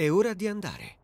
È ora di andare.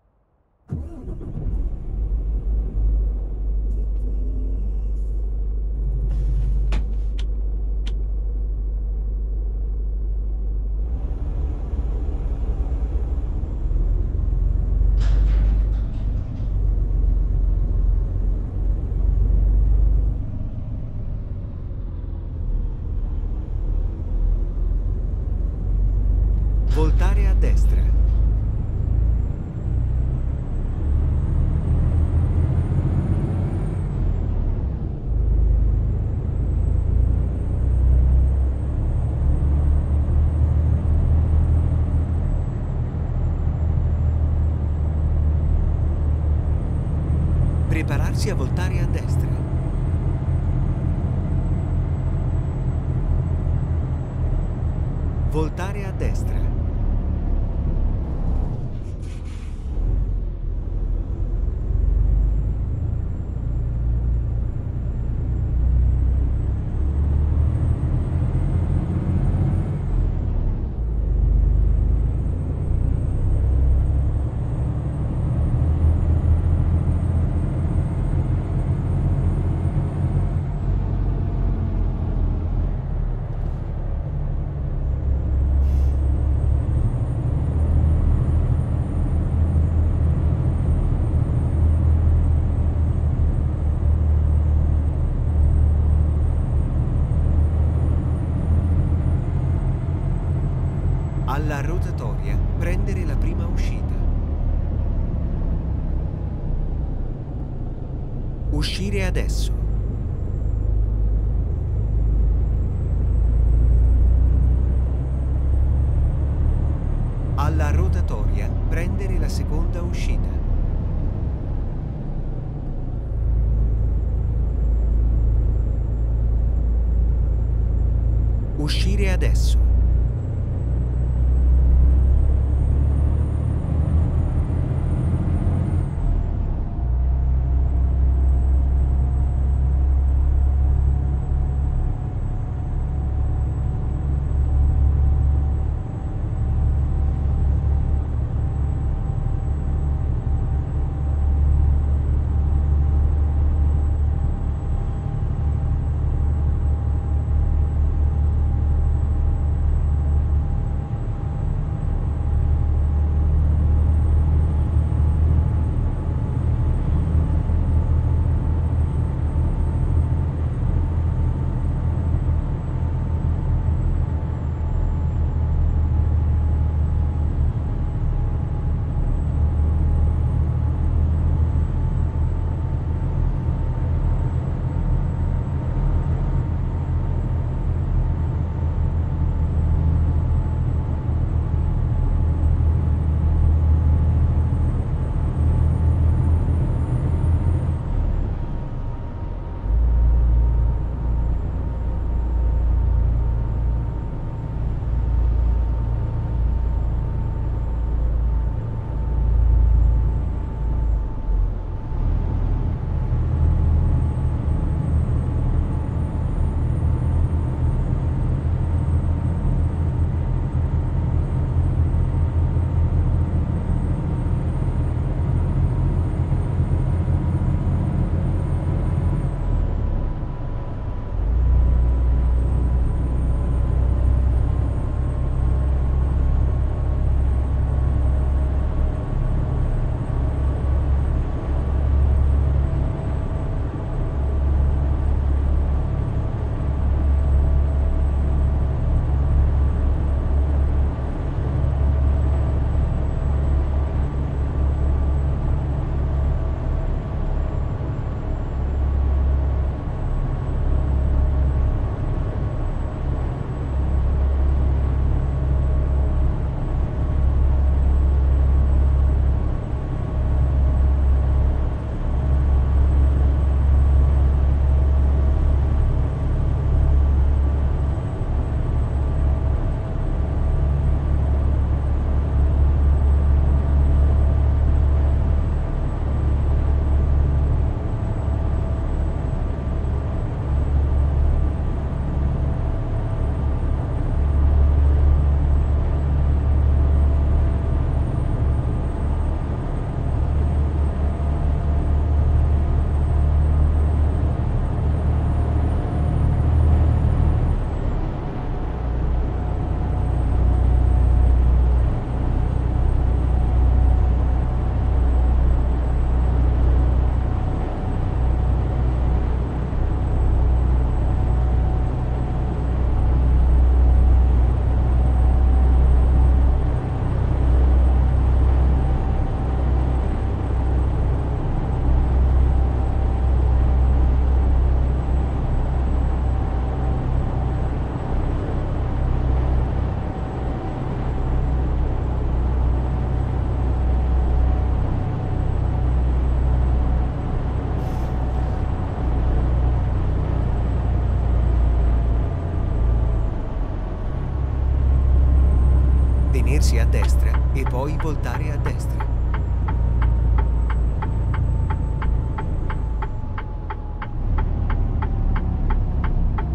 tenersi a destra e poi voltare a destra.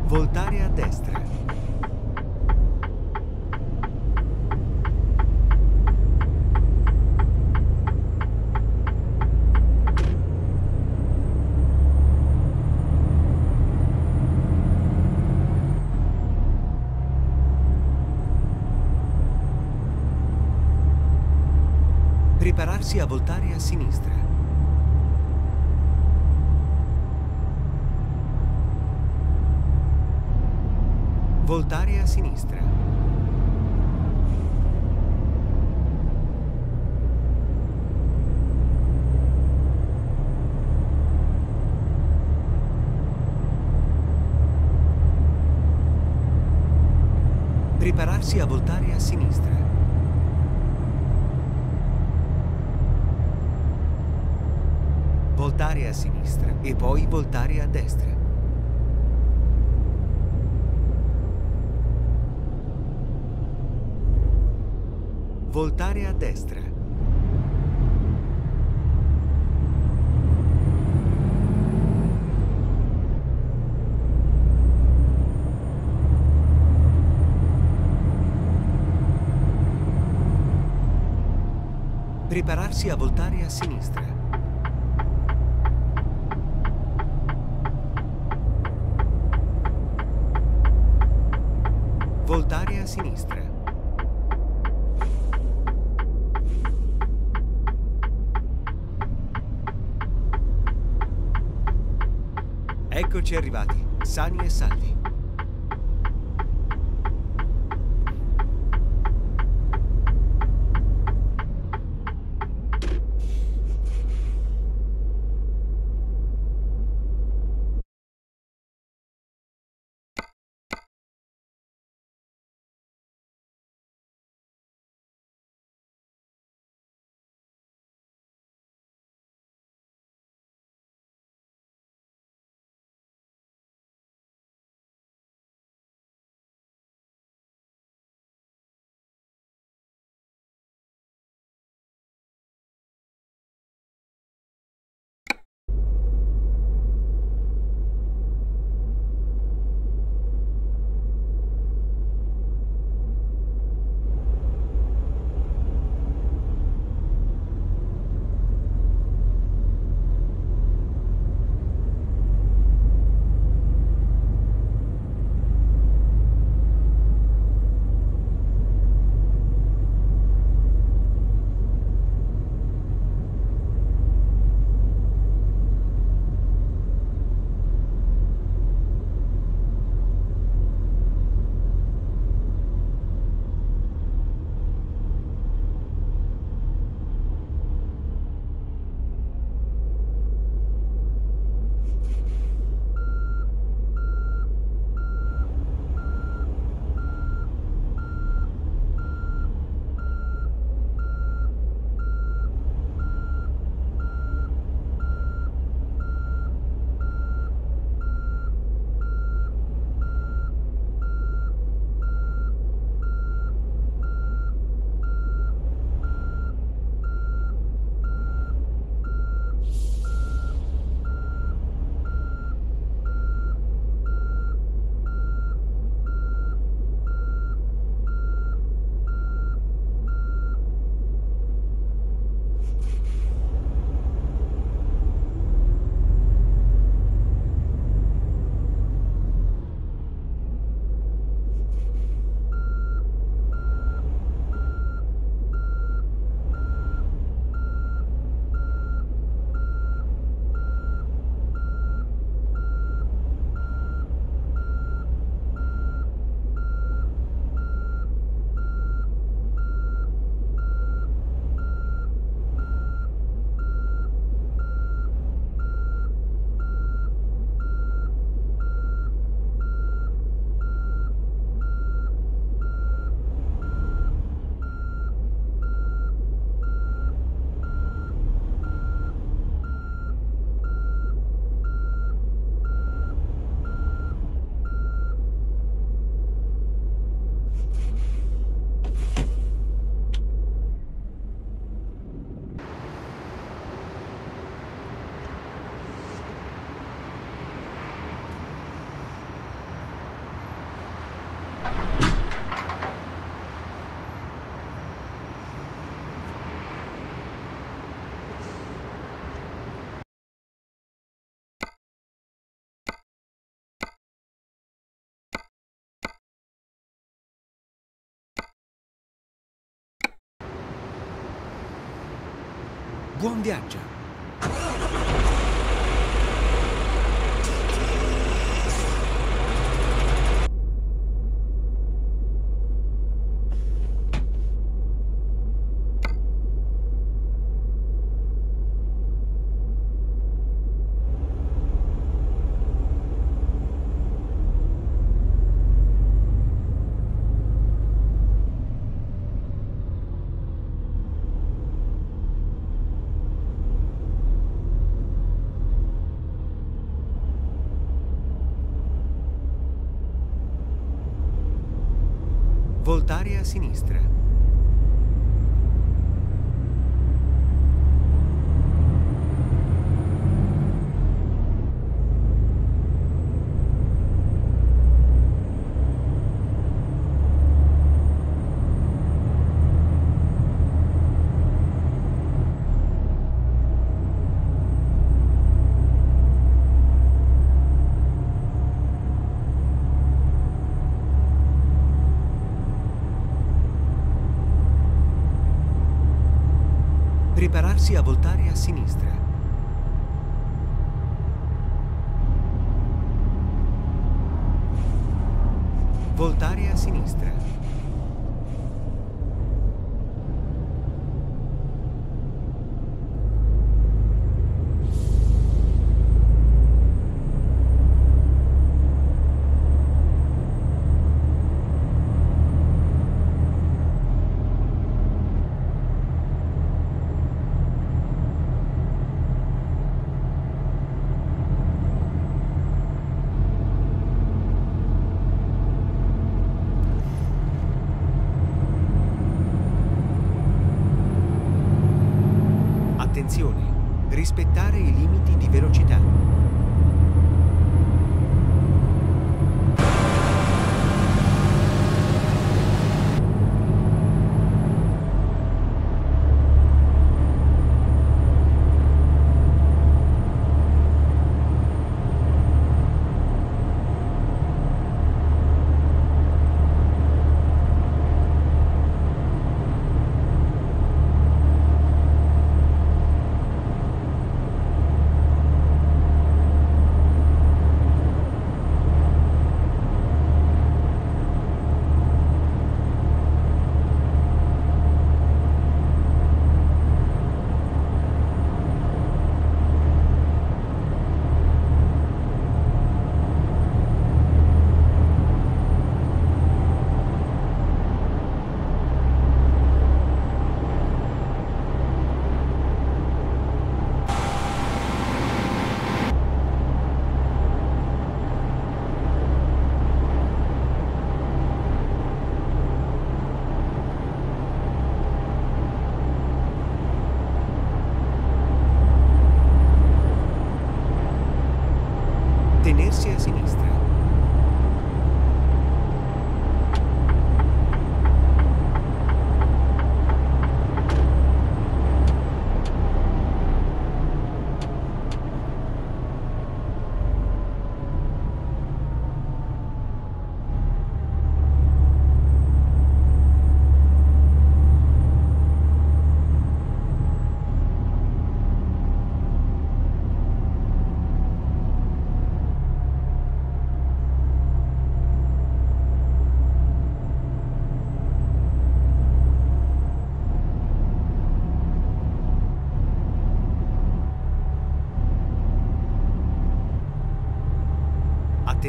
Voltare a destra. Prepararsi a voltare a sinistra. Voltare a sinistra. Prepararsi a voltare a sinistra. Voltare a sinistra e poi voltare a destra. Voltare a destra. Prepararsi a voltare a sinistra. derribado. Buon viaggio! Voltare a sinistra. Prepararsi a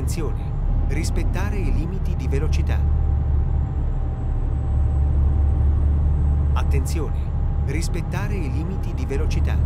Attenzione, rispettare i limiti di velocità. Attenzione, rispettare i limiti di velocità.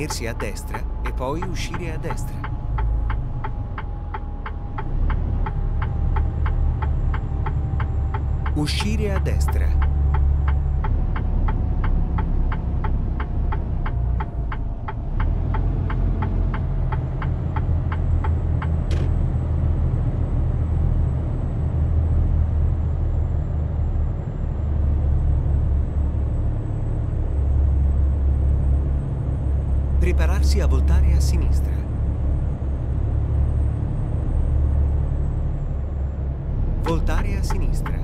Tenersi a destra e poi uscire a destra. Uscire a destra. Prepararsi a voltare a sinistra. Voltare a sinistra.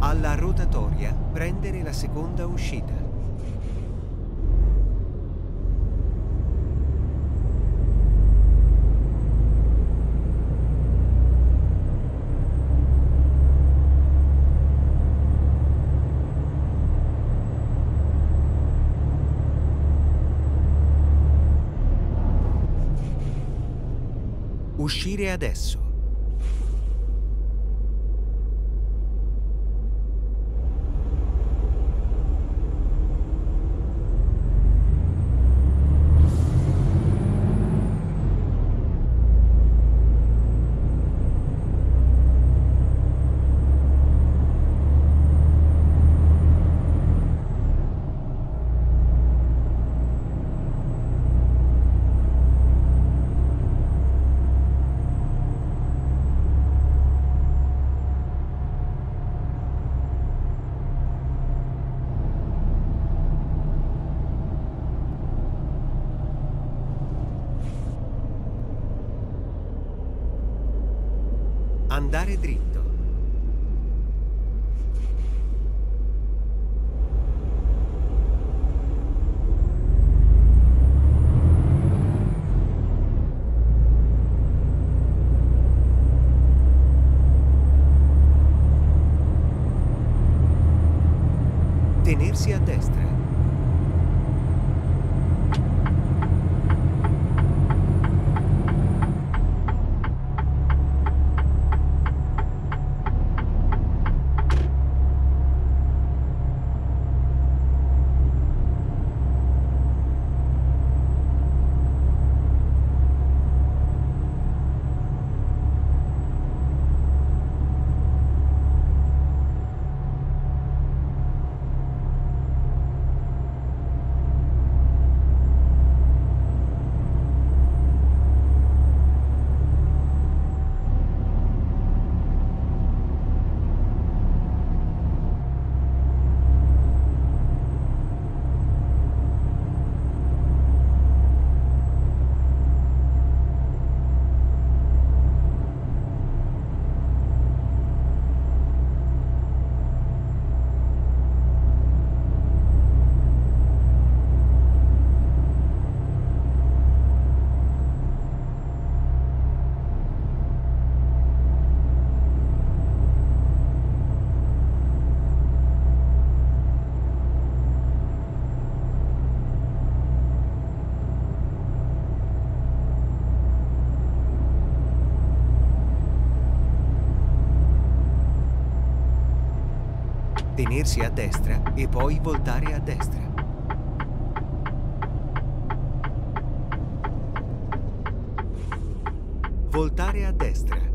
Alla rotatoria prendere la seconda uscita. Uscire adesso. Tenersi a destra e poi voltare a destra. Voltare a destra.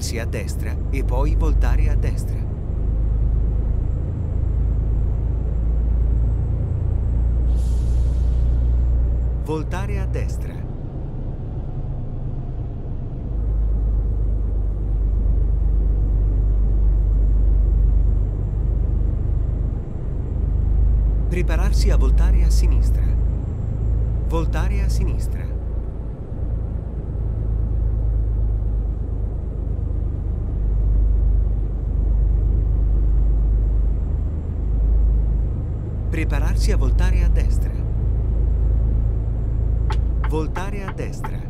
Tenersi a destra e poi voltare a destra. Voltare a destra. Prepararsi a voltare a sinistra. Voltare a sinistra. Prepararsi a voltare a destra. Voltare a destra.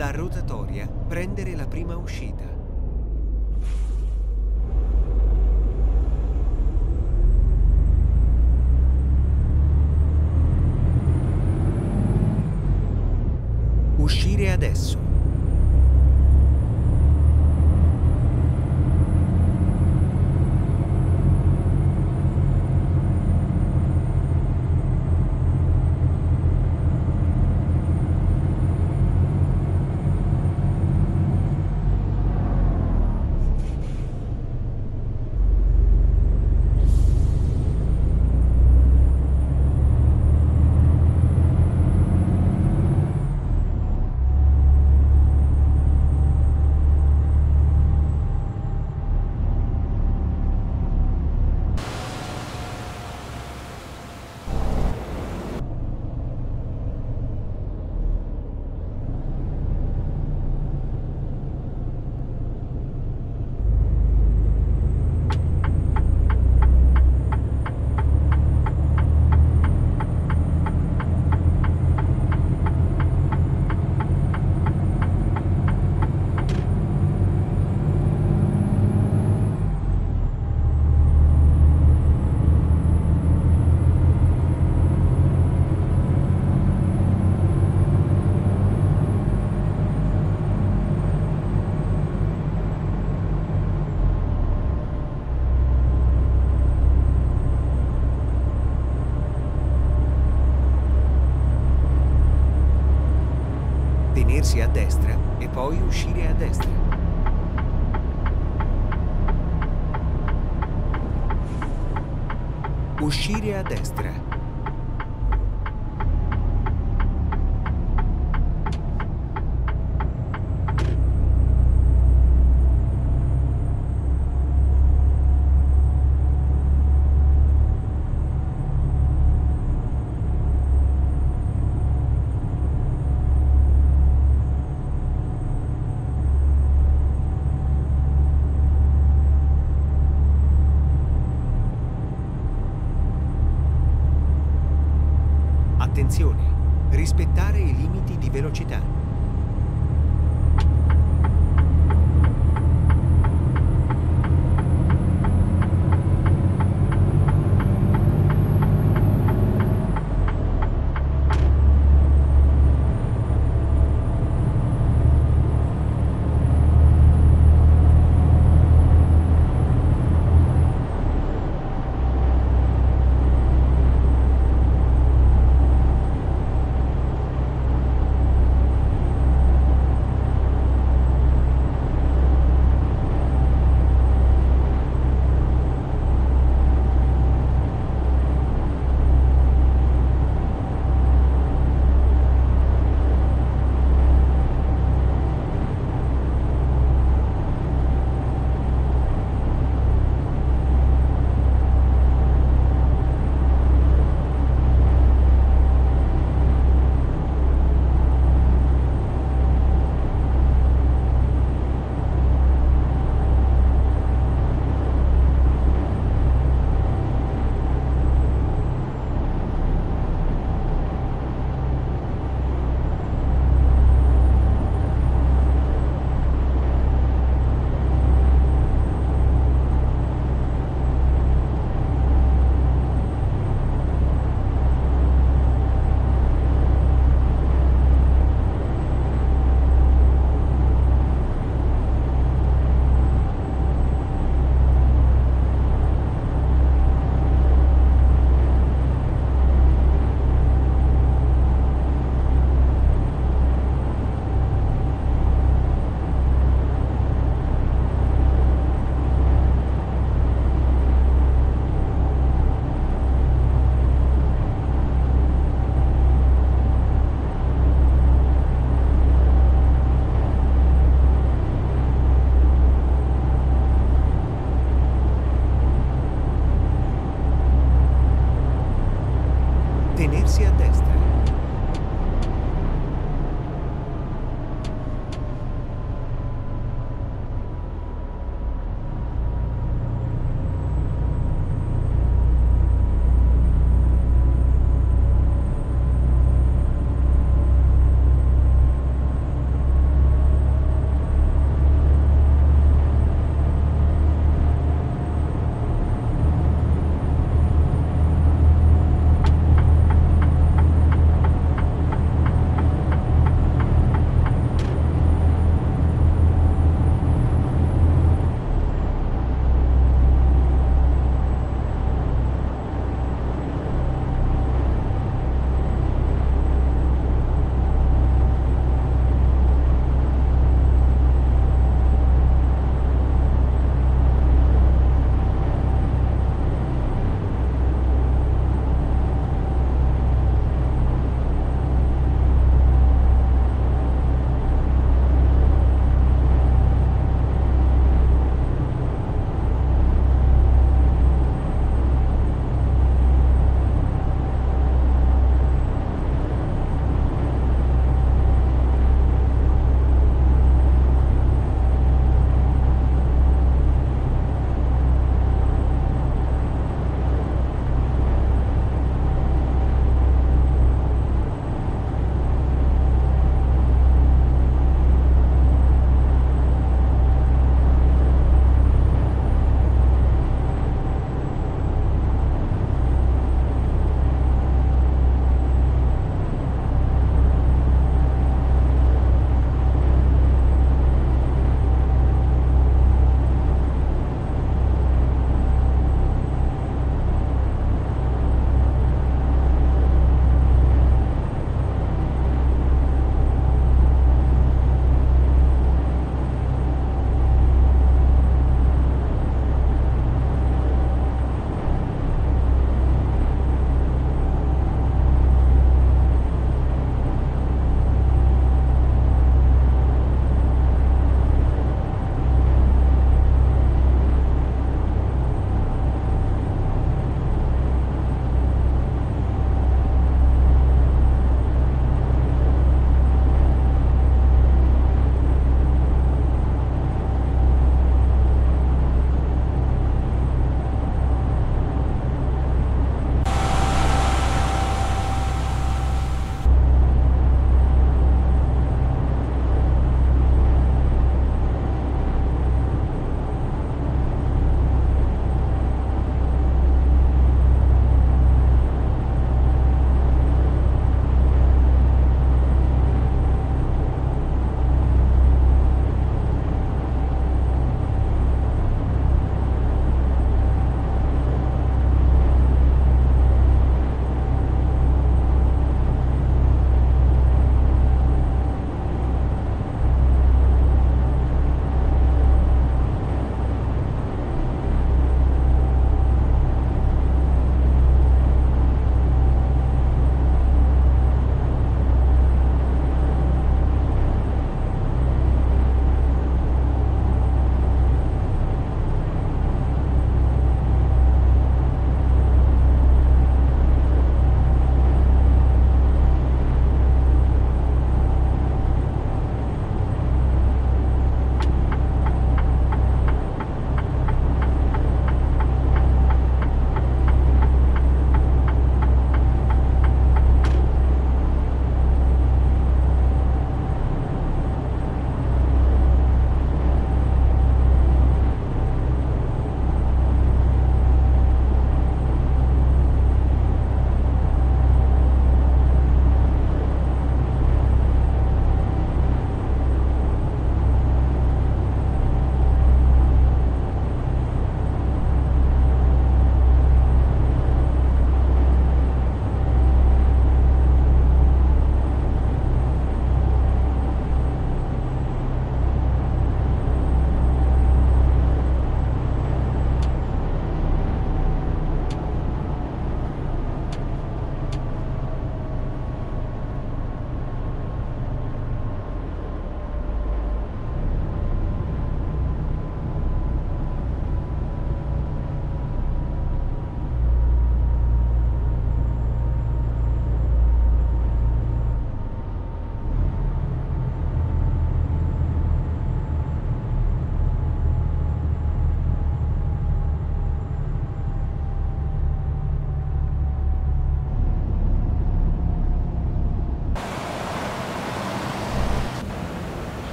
Alla rotatoria prendere la prima uscita.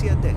17.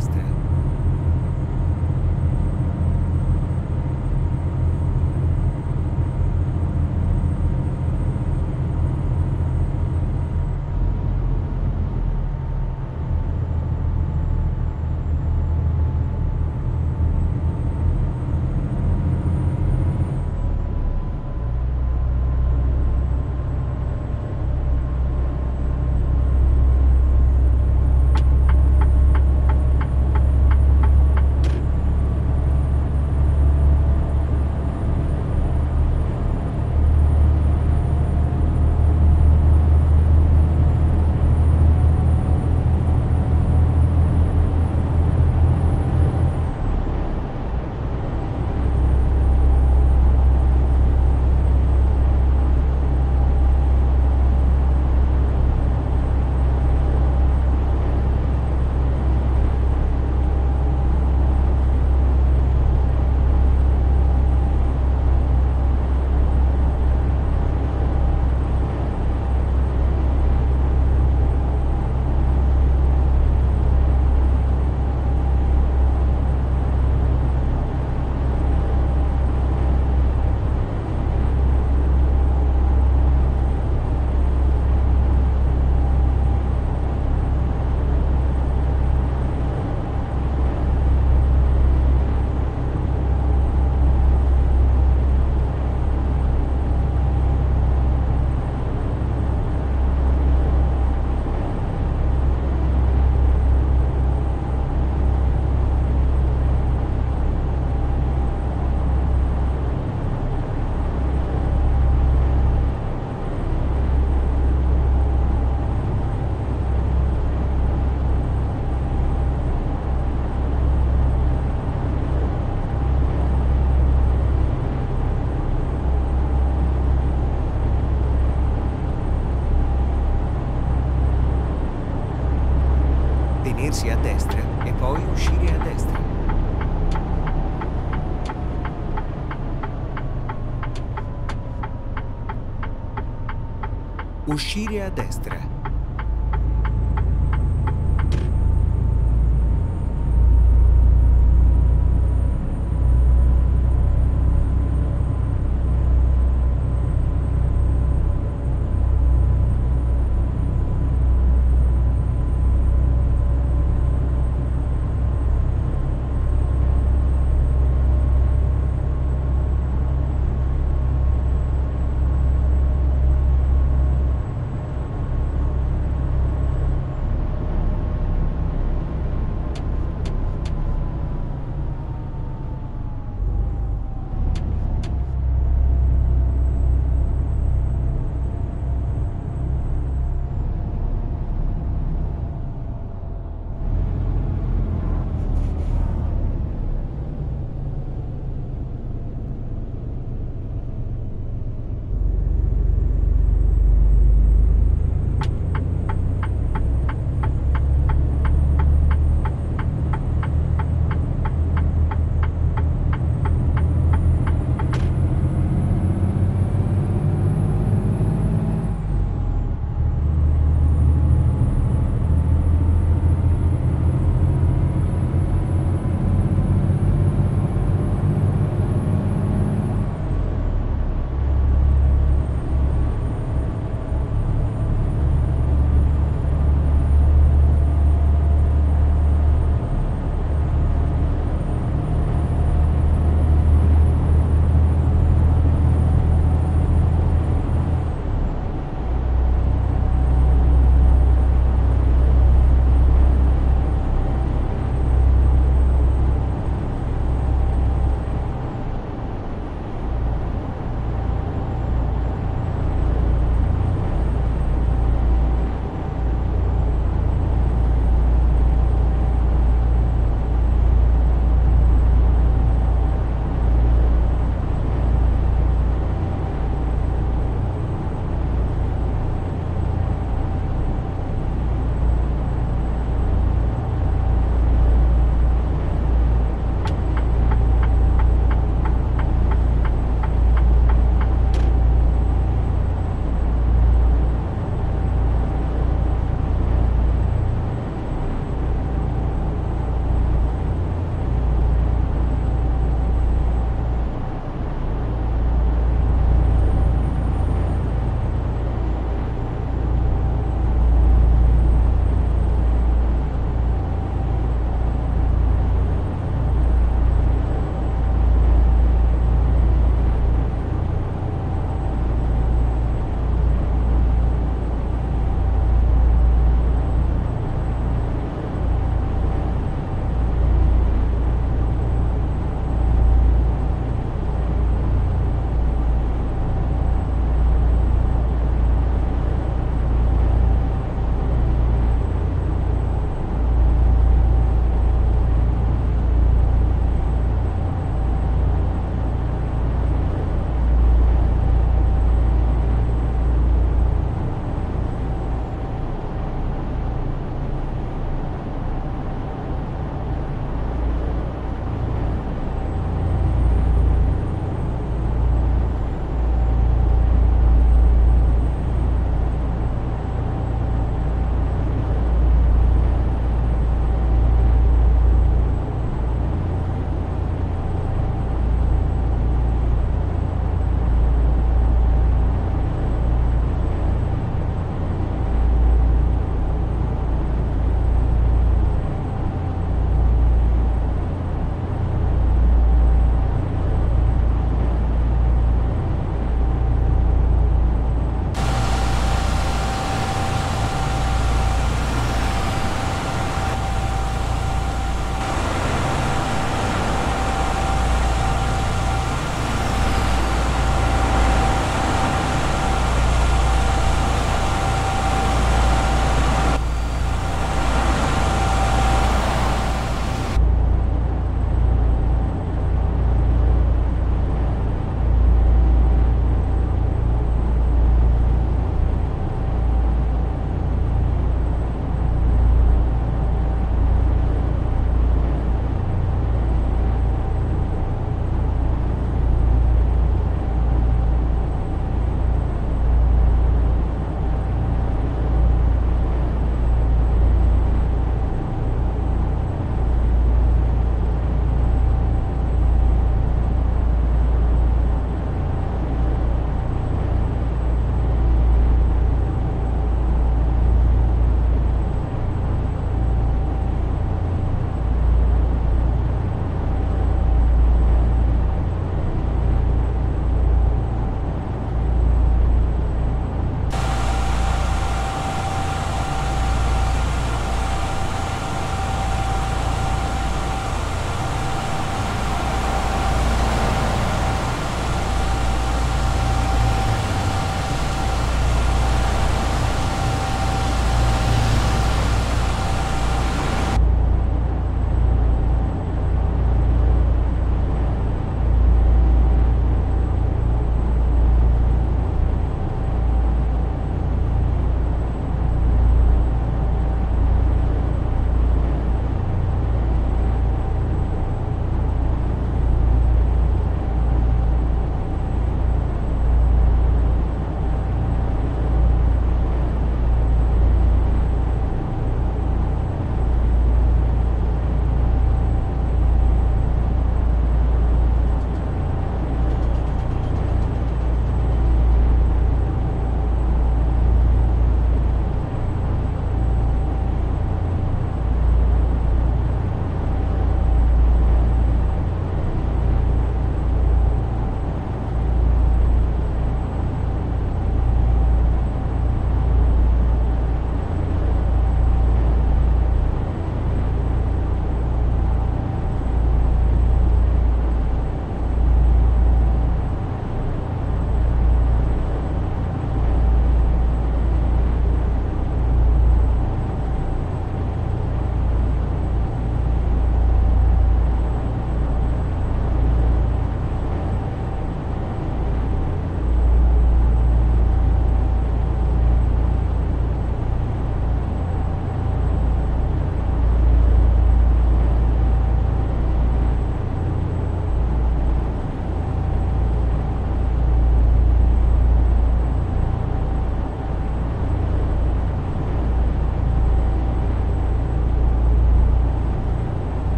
Uscire a destra.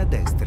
Uscire a destra.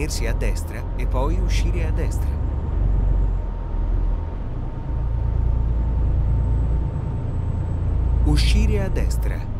Tenersi a destra e poi uscire a destra. Uscire a destra.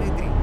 Andare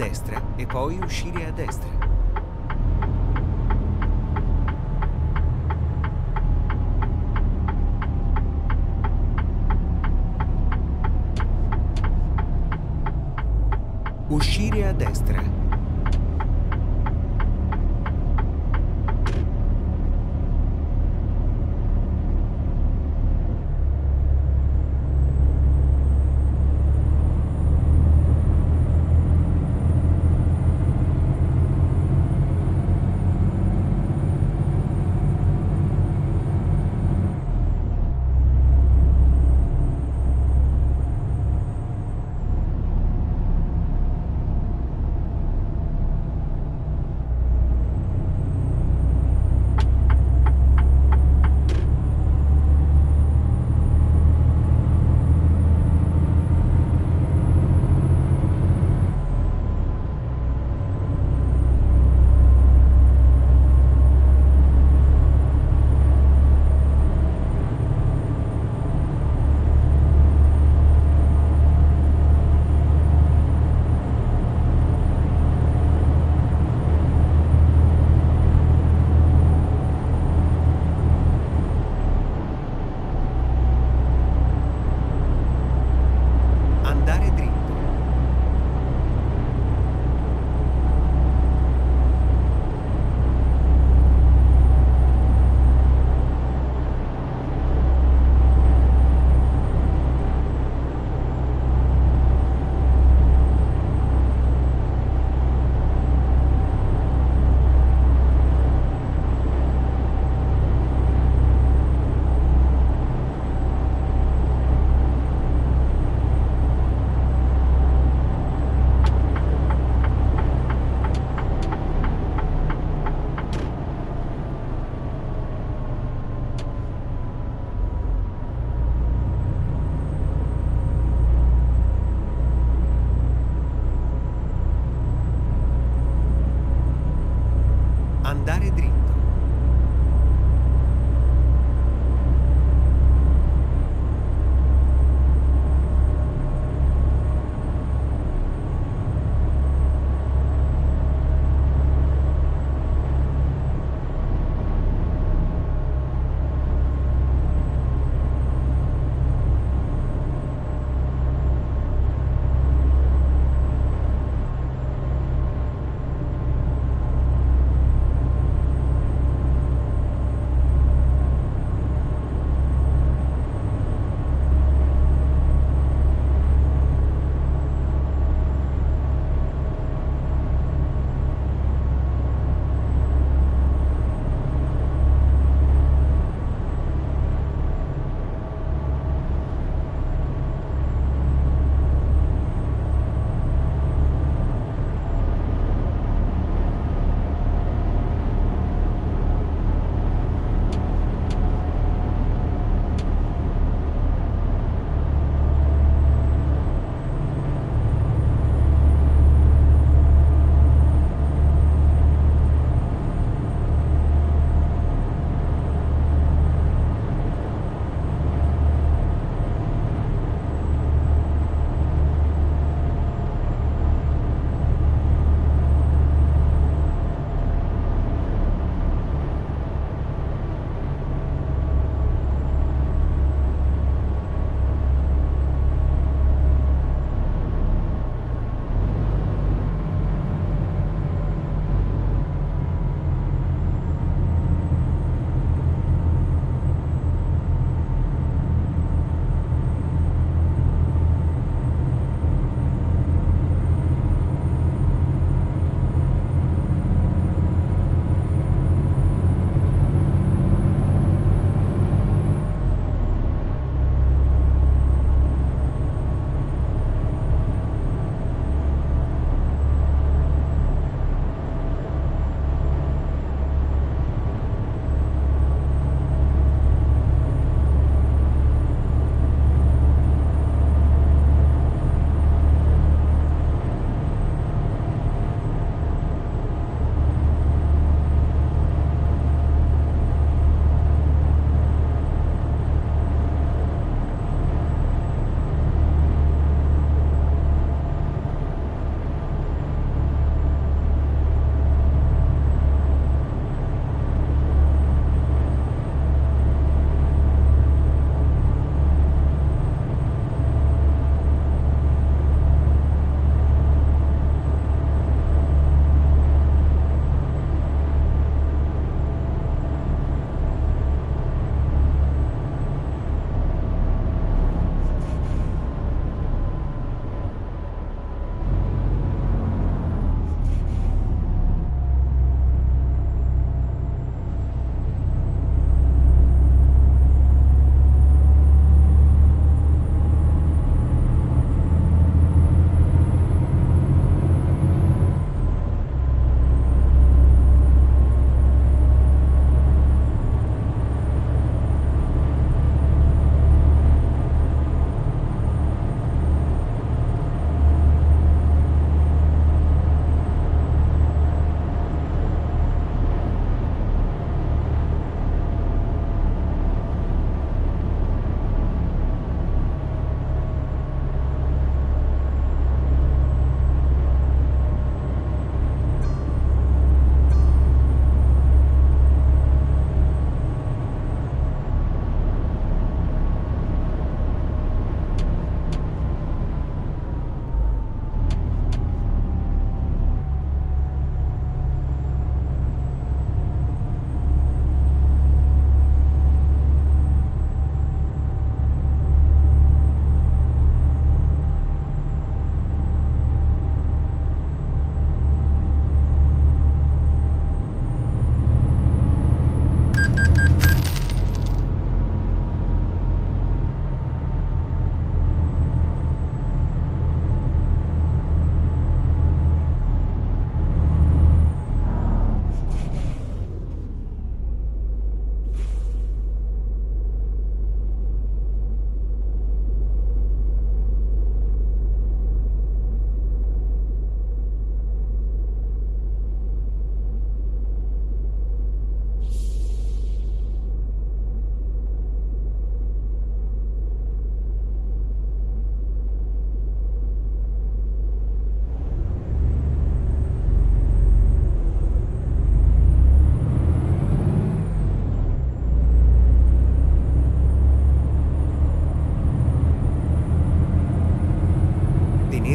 destra e poi uscire a destra. Uscire a destra.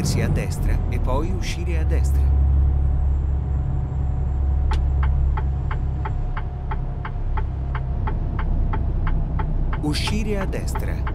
Tenersi a destra e poi uscire a destra. Uscire a destra.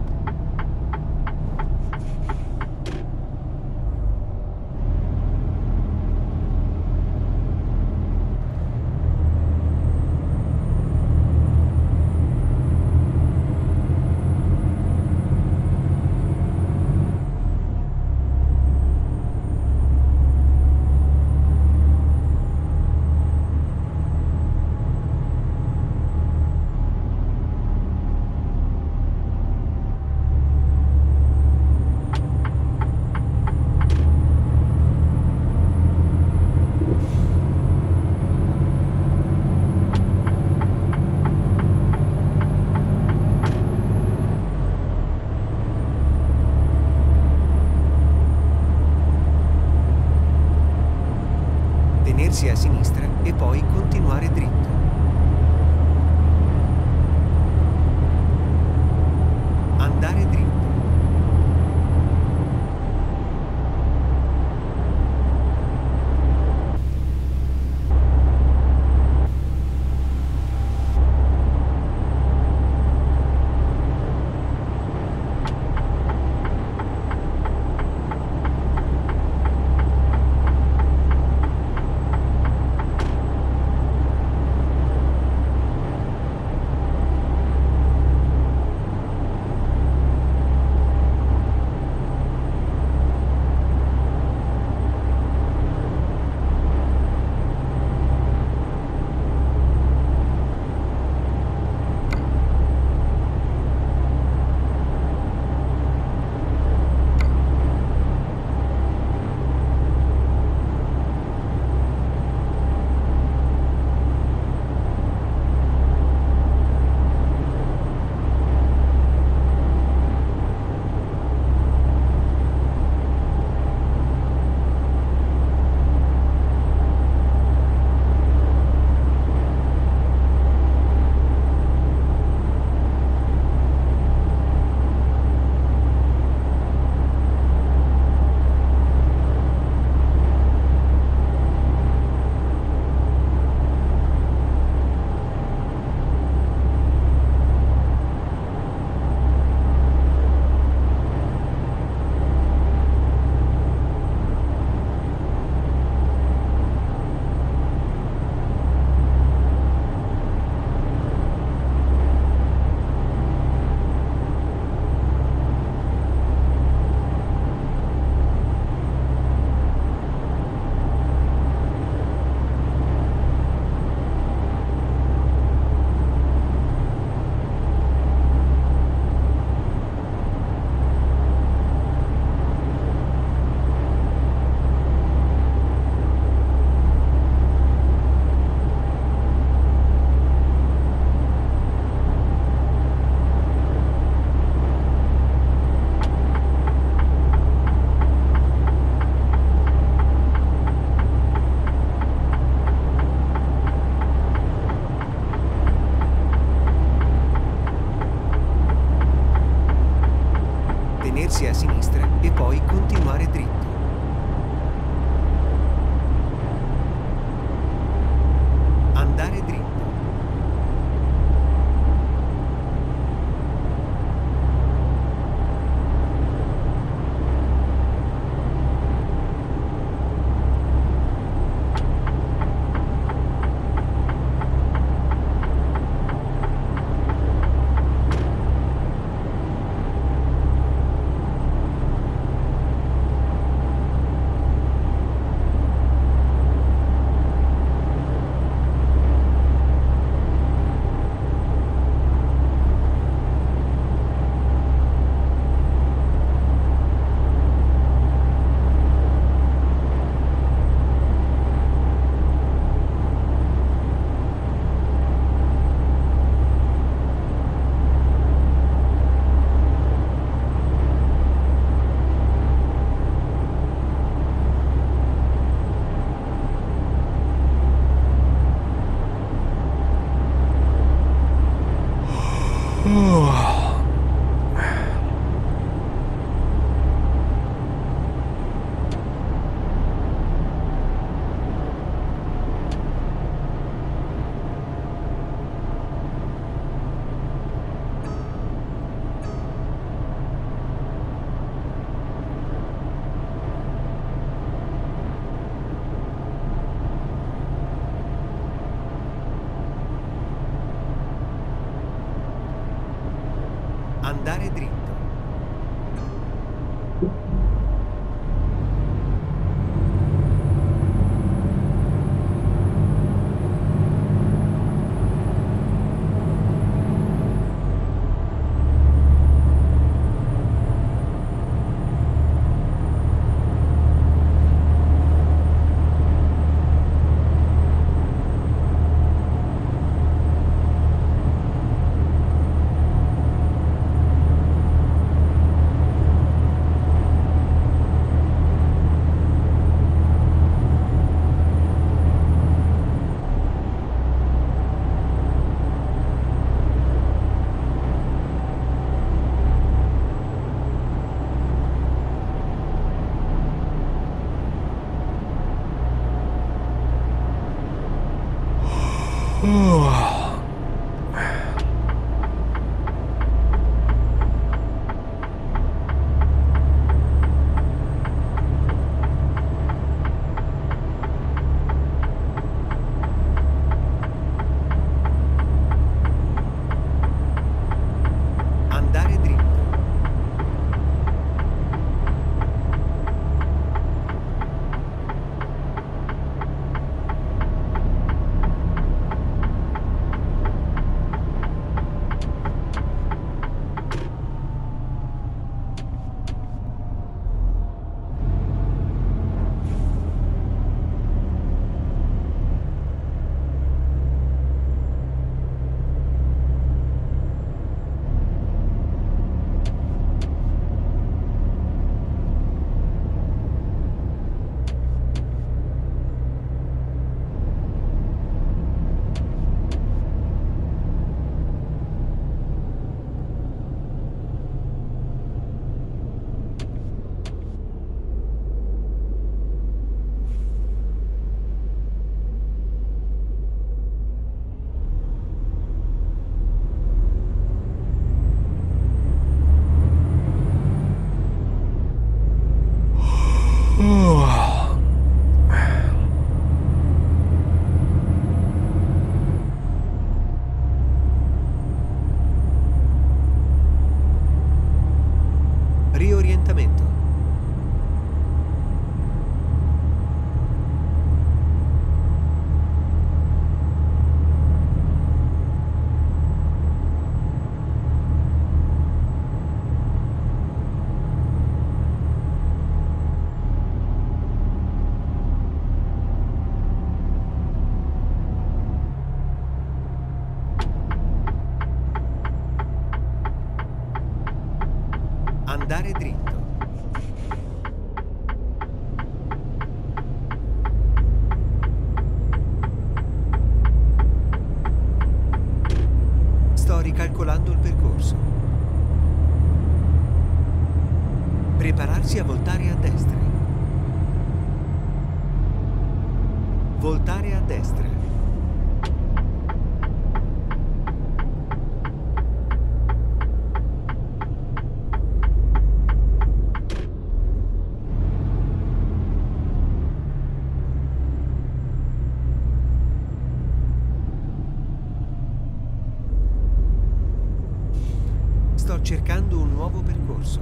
Sto cercando un nuovo percorso.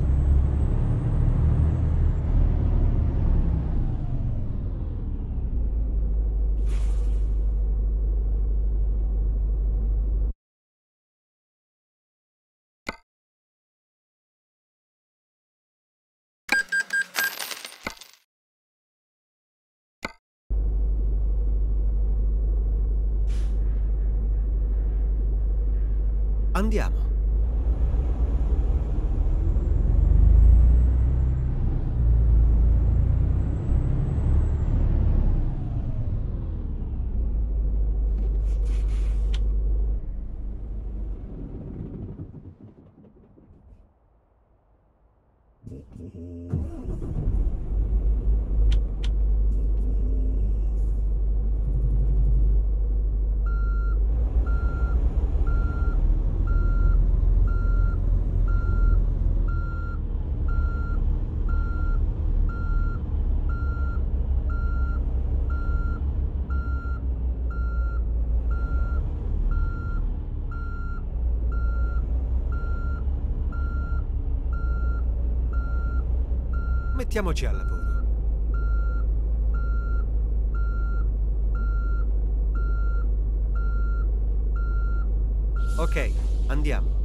Andiamo. Mettiamoci al lavoro. Ok, andiamo.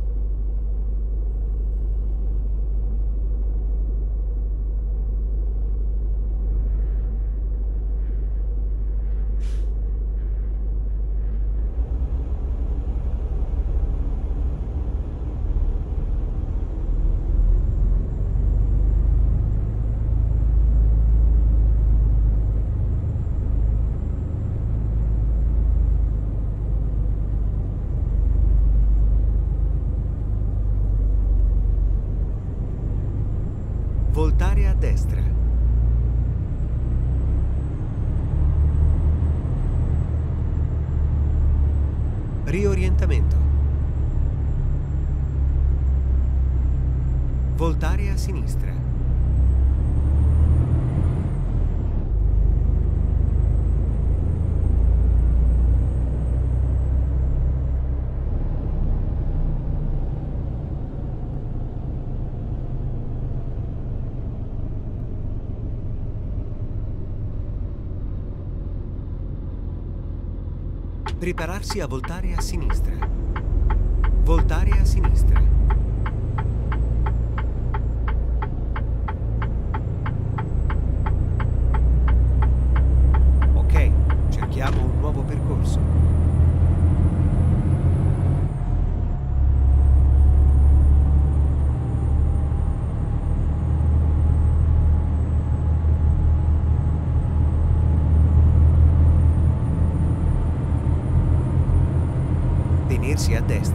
Voltare a destra. Riorientamento. Voltare a sinistra. Prepararsi a voltare a sinistra. Voltare a sinistra. Ok, cerchiamo un nuovo percorso. Tenersi a destra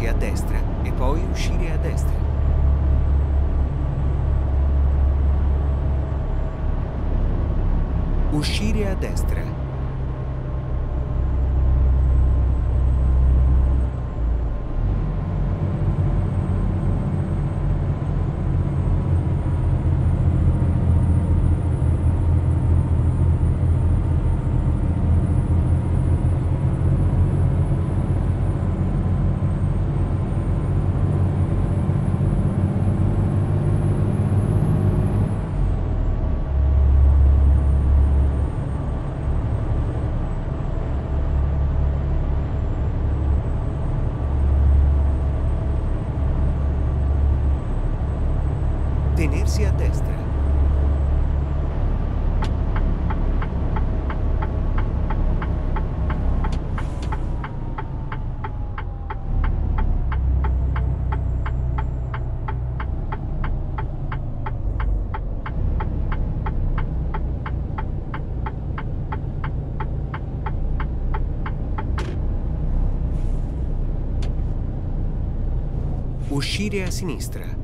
muoversi a destra e poi uscire a destra. Uscire a destra. partire a sinistra.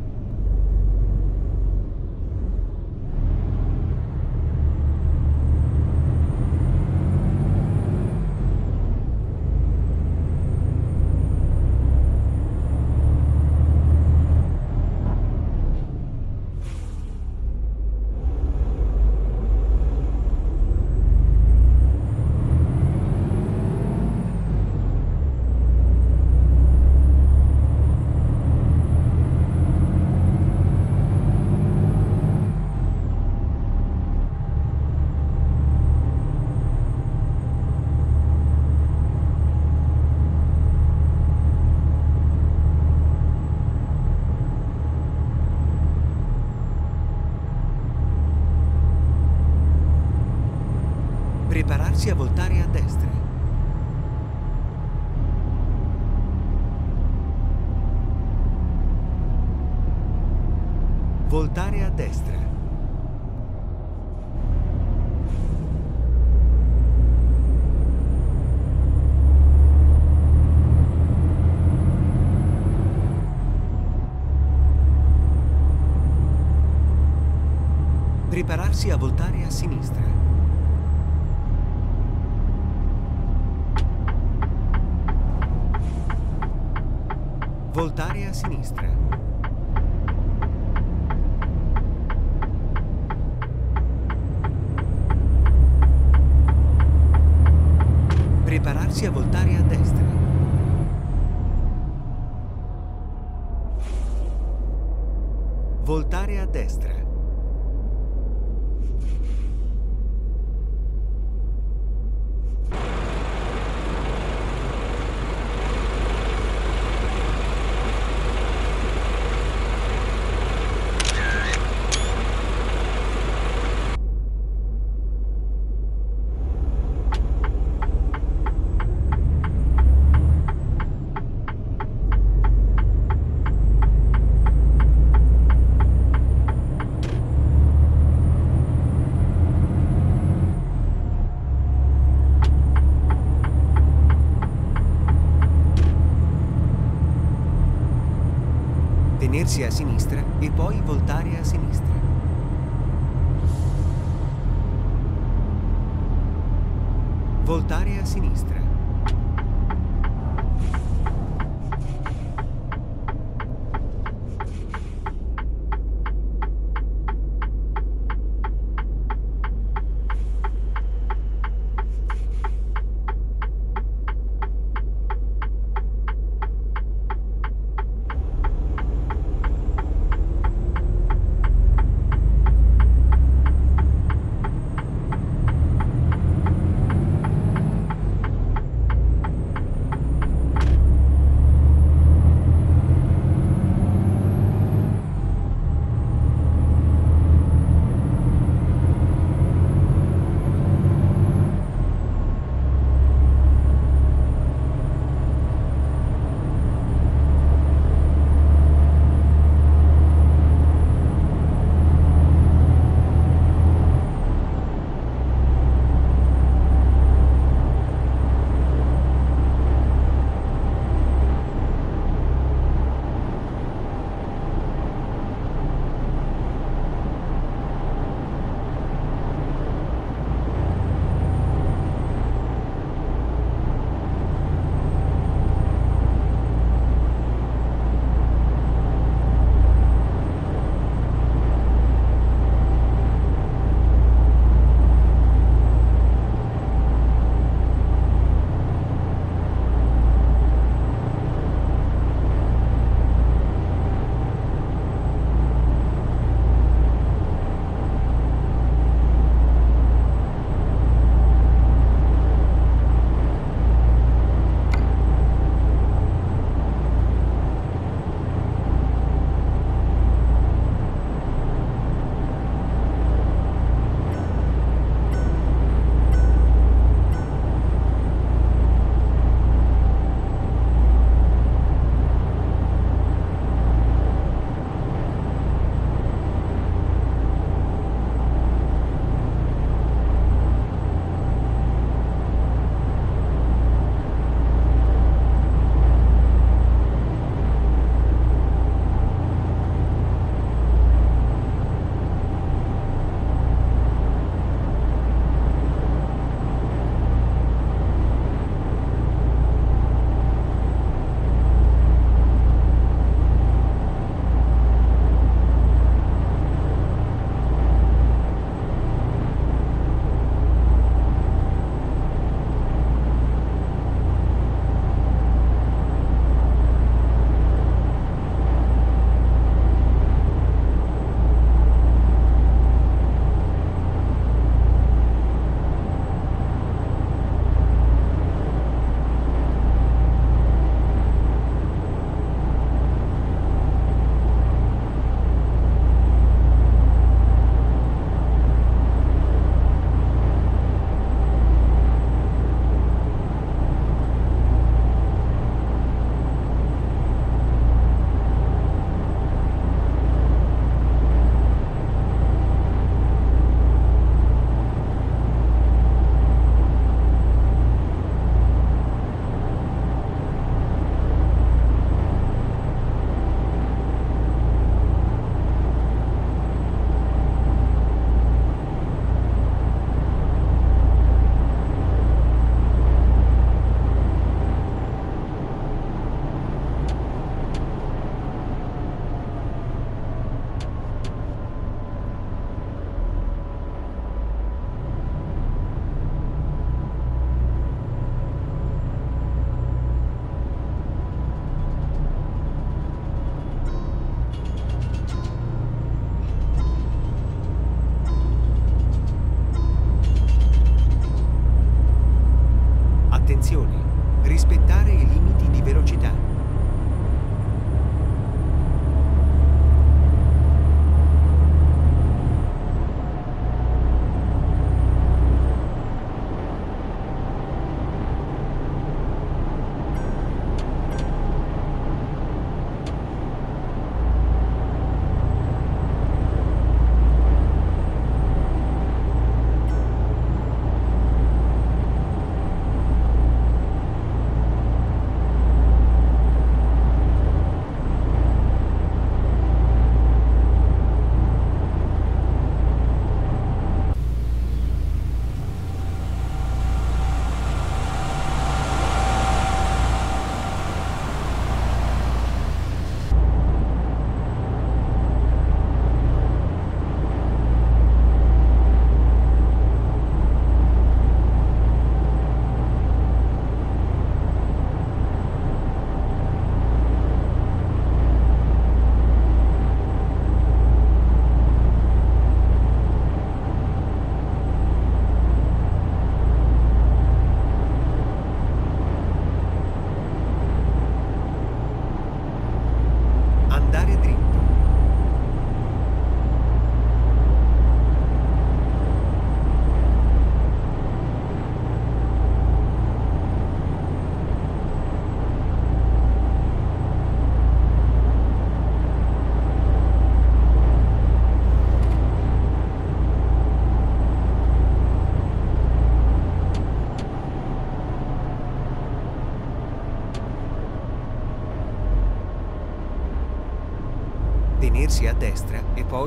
noticias sin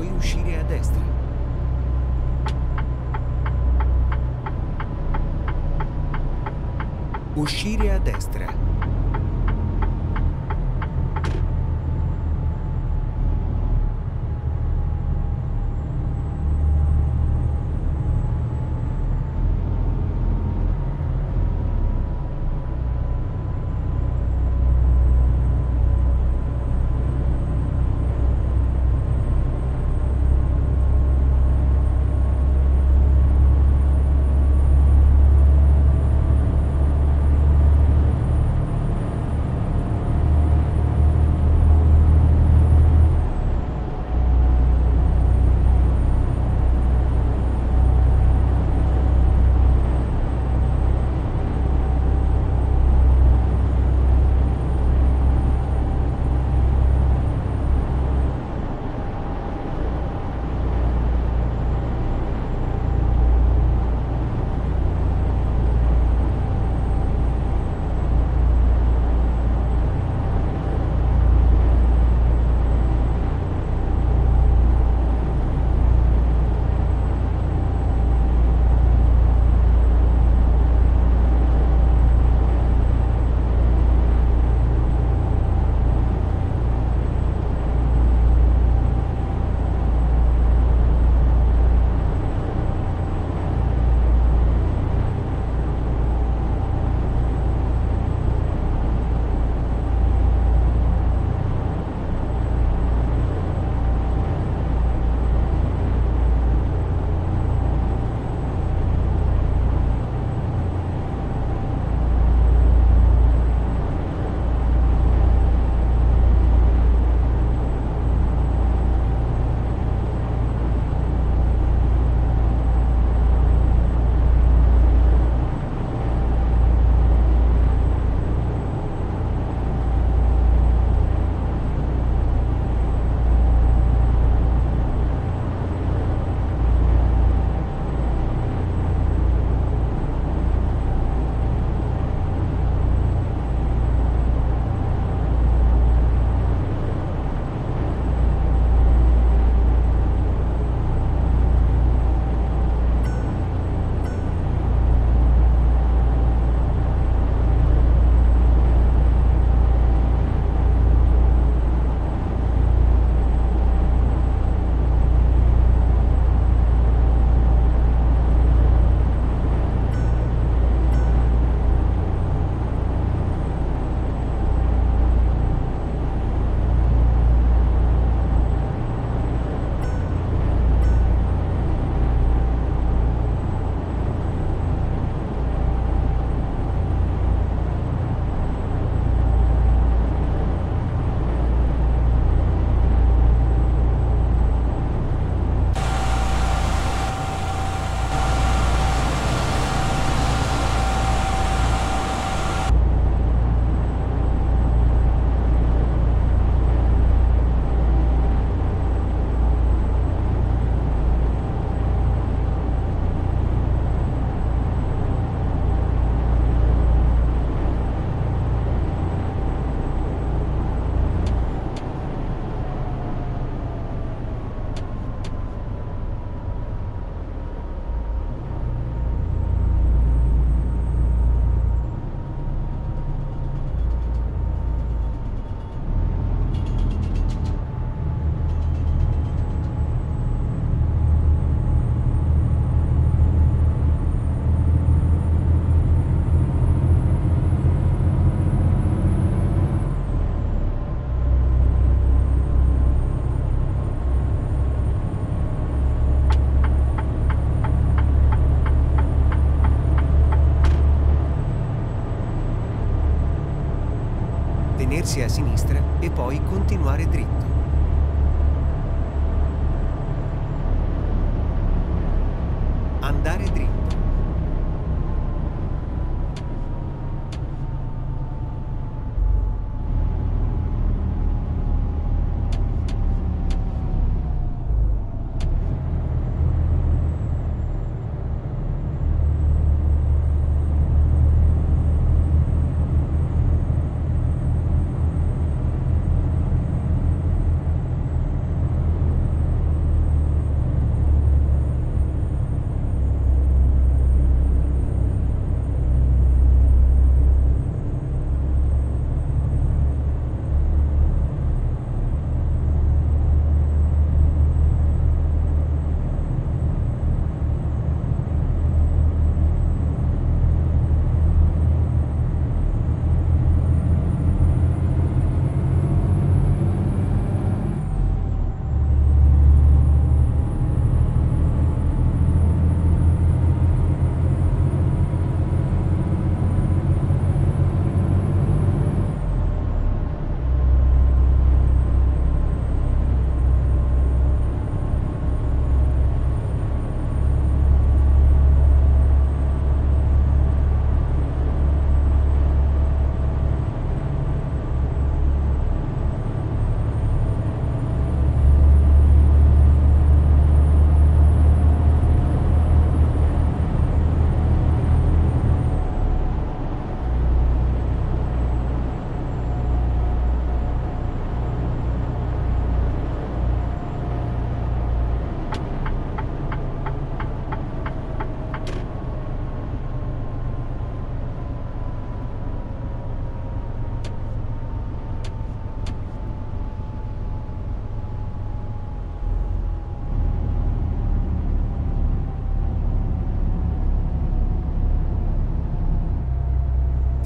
poi uscire a destra. Uscire a destra.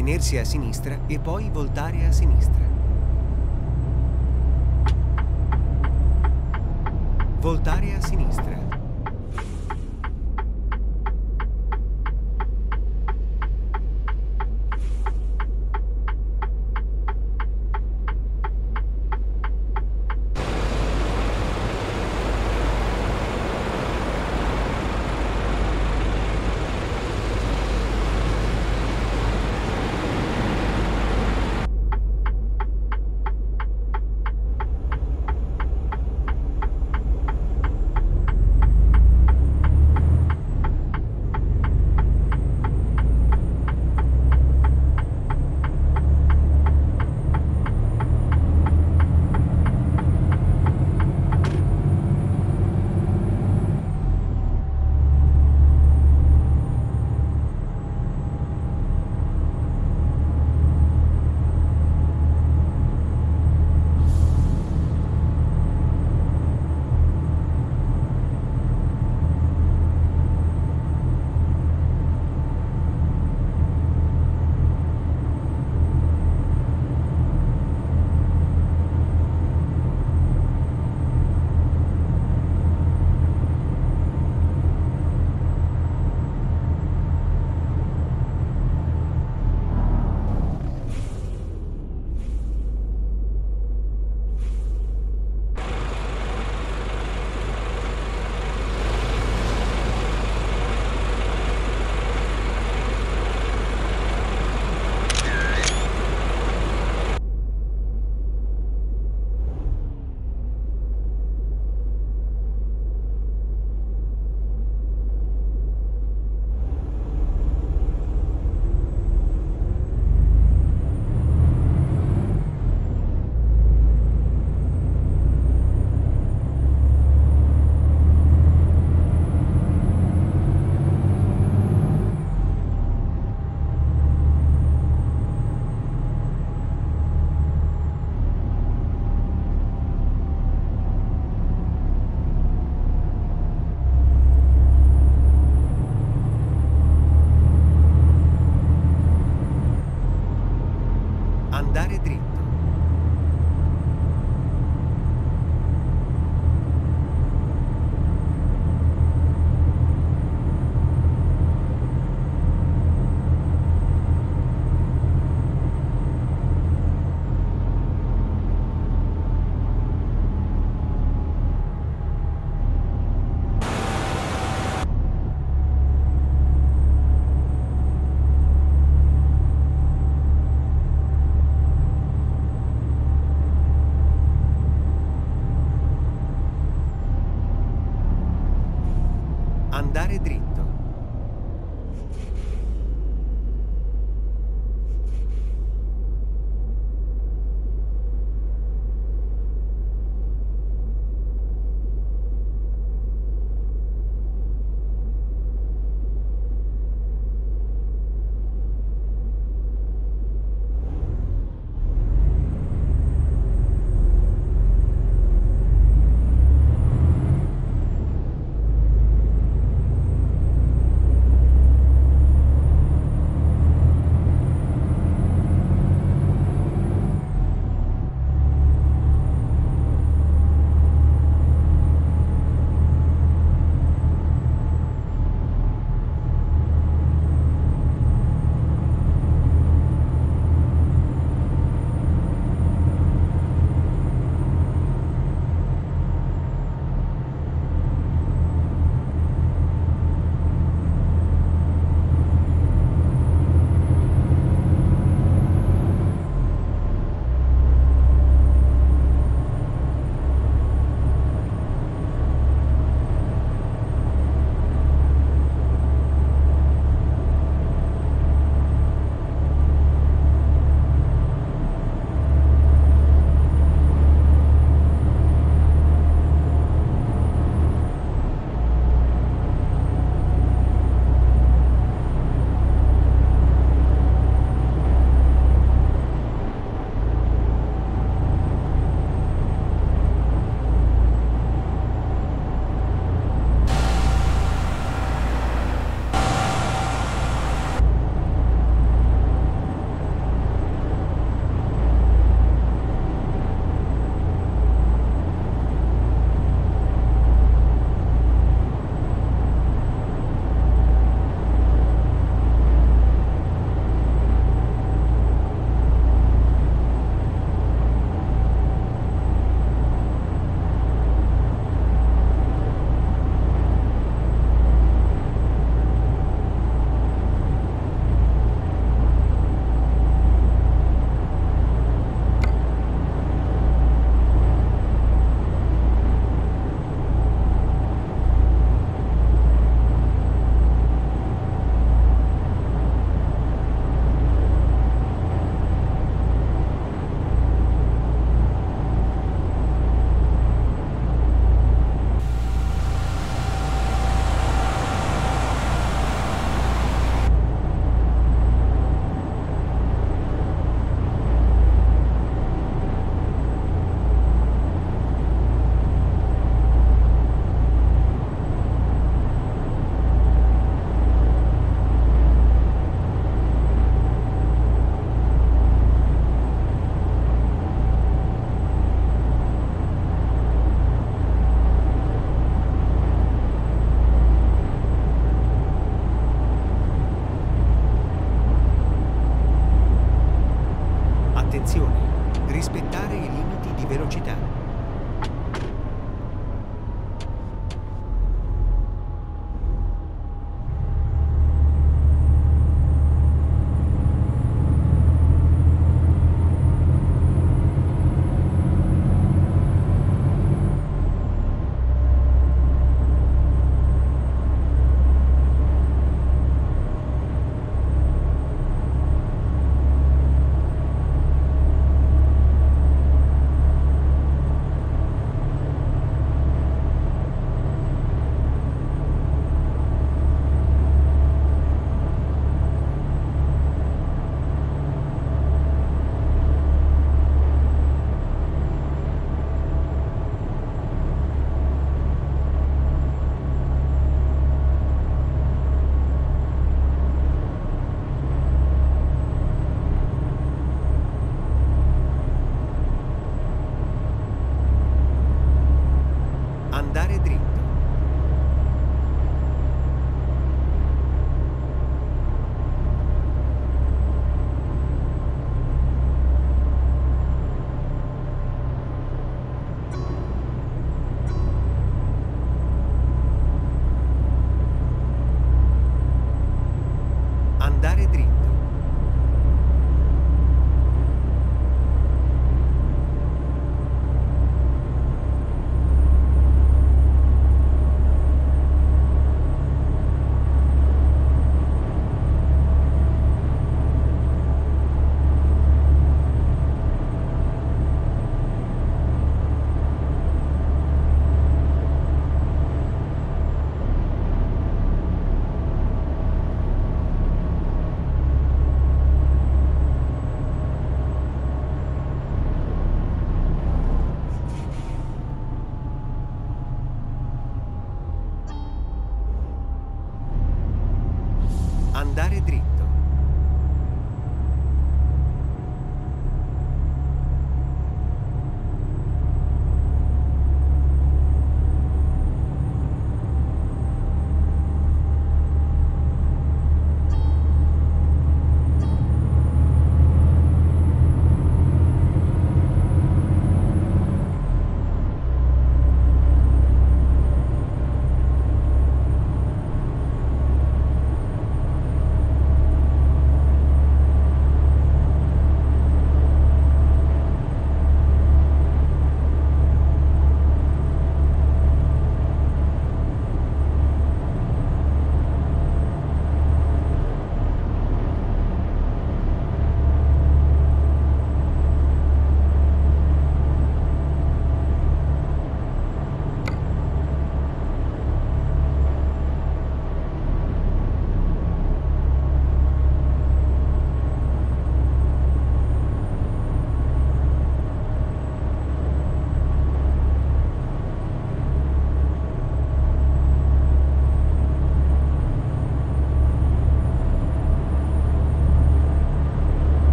Tenersi a sinistra e poi voltare a sinistra. Voltare a sinistra.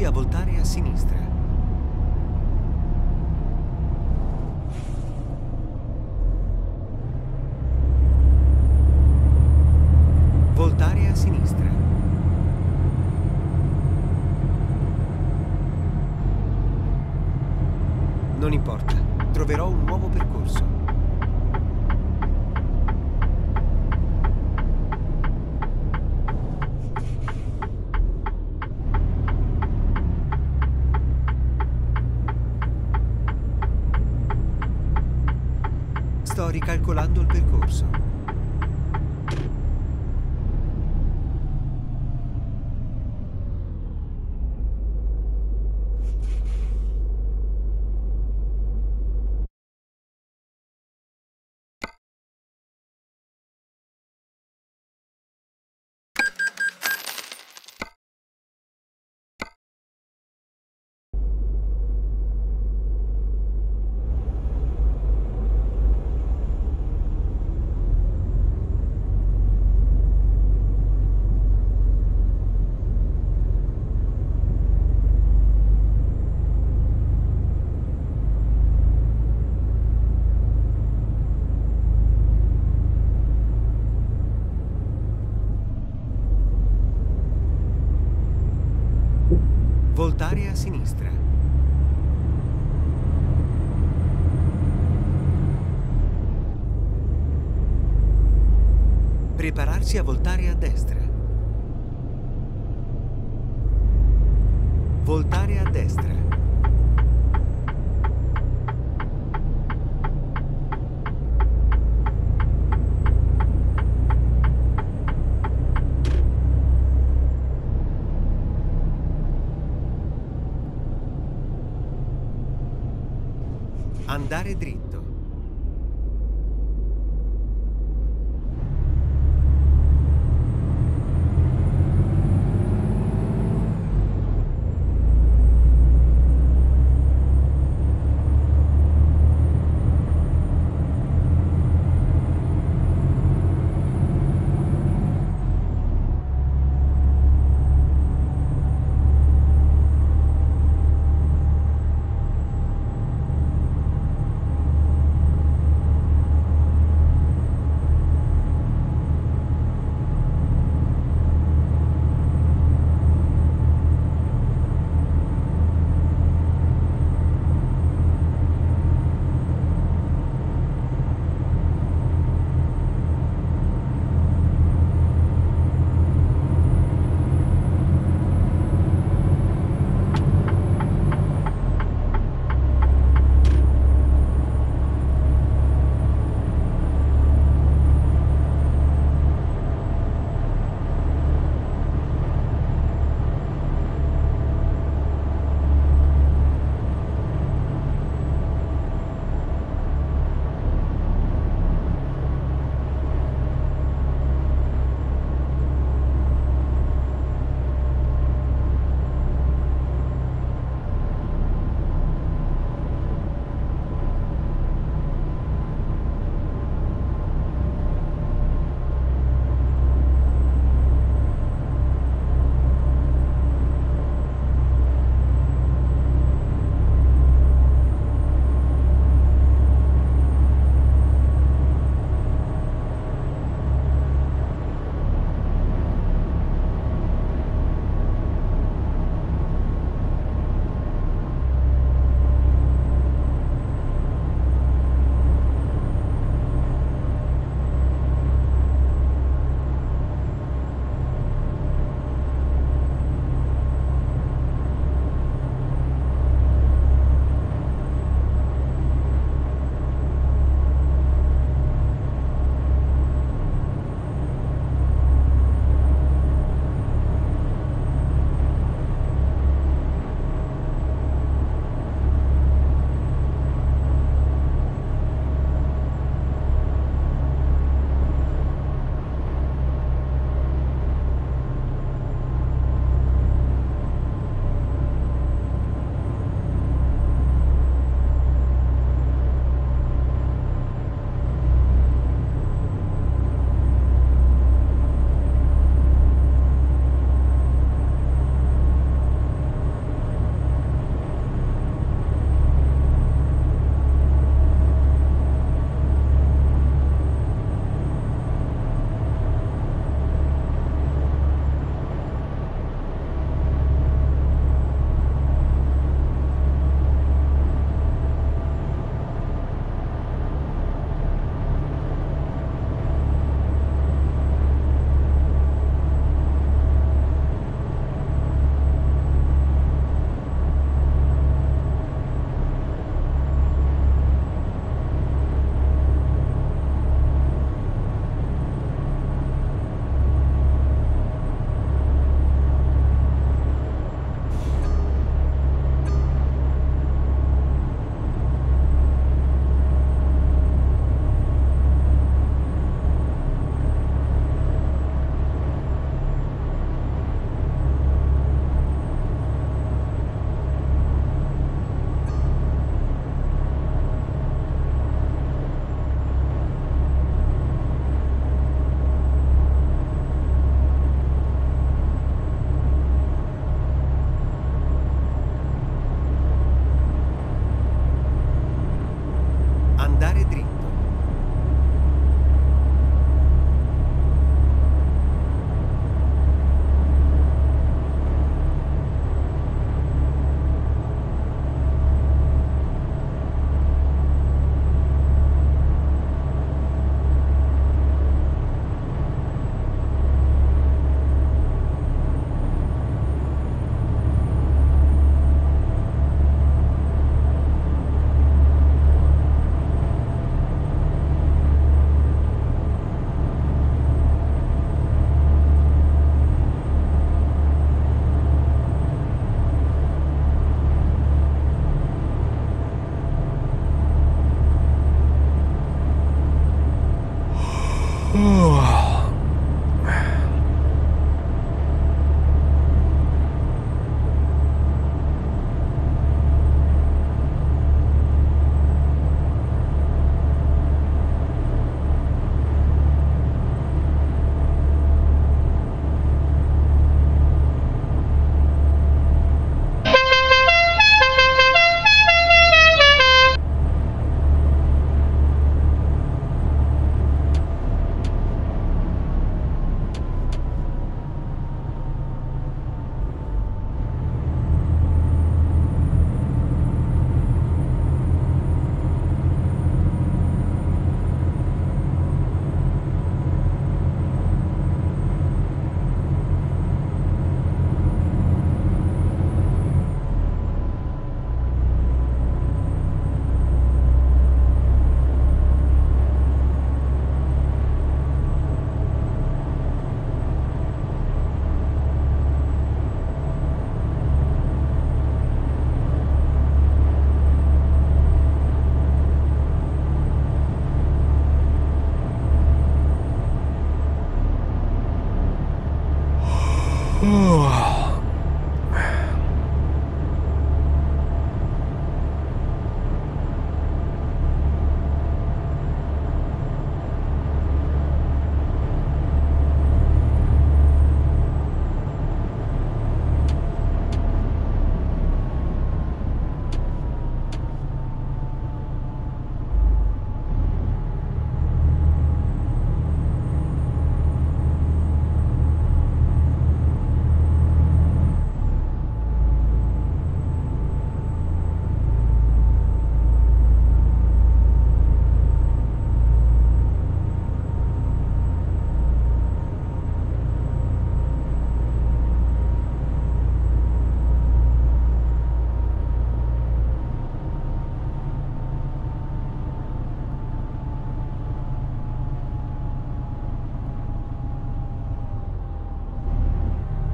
A voltare a sinistra. A sinistra. Prepararsi a voltare a destra. Voltare a destra.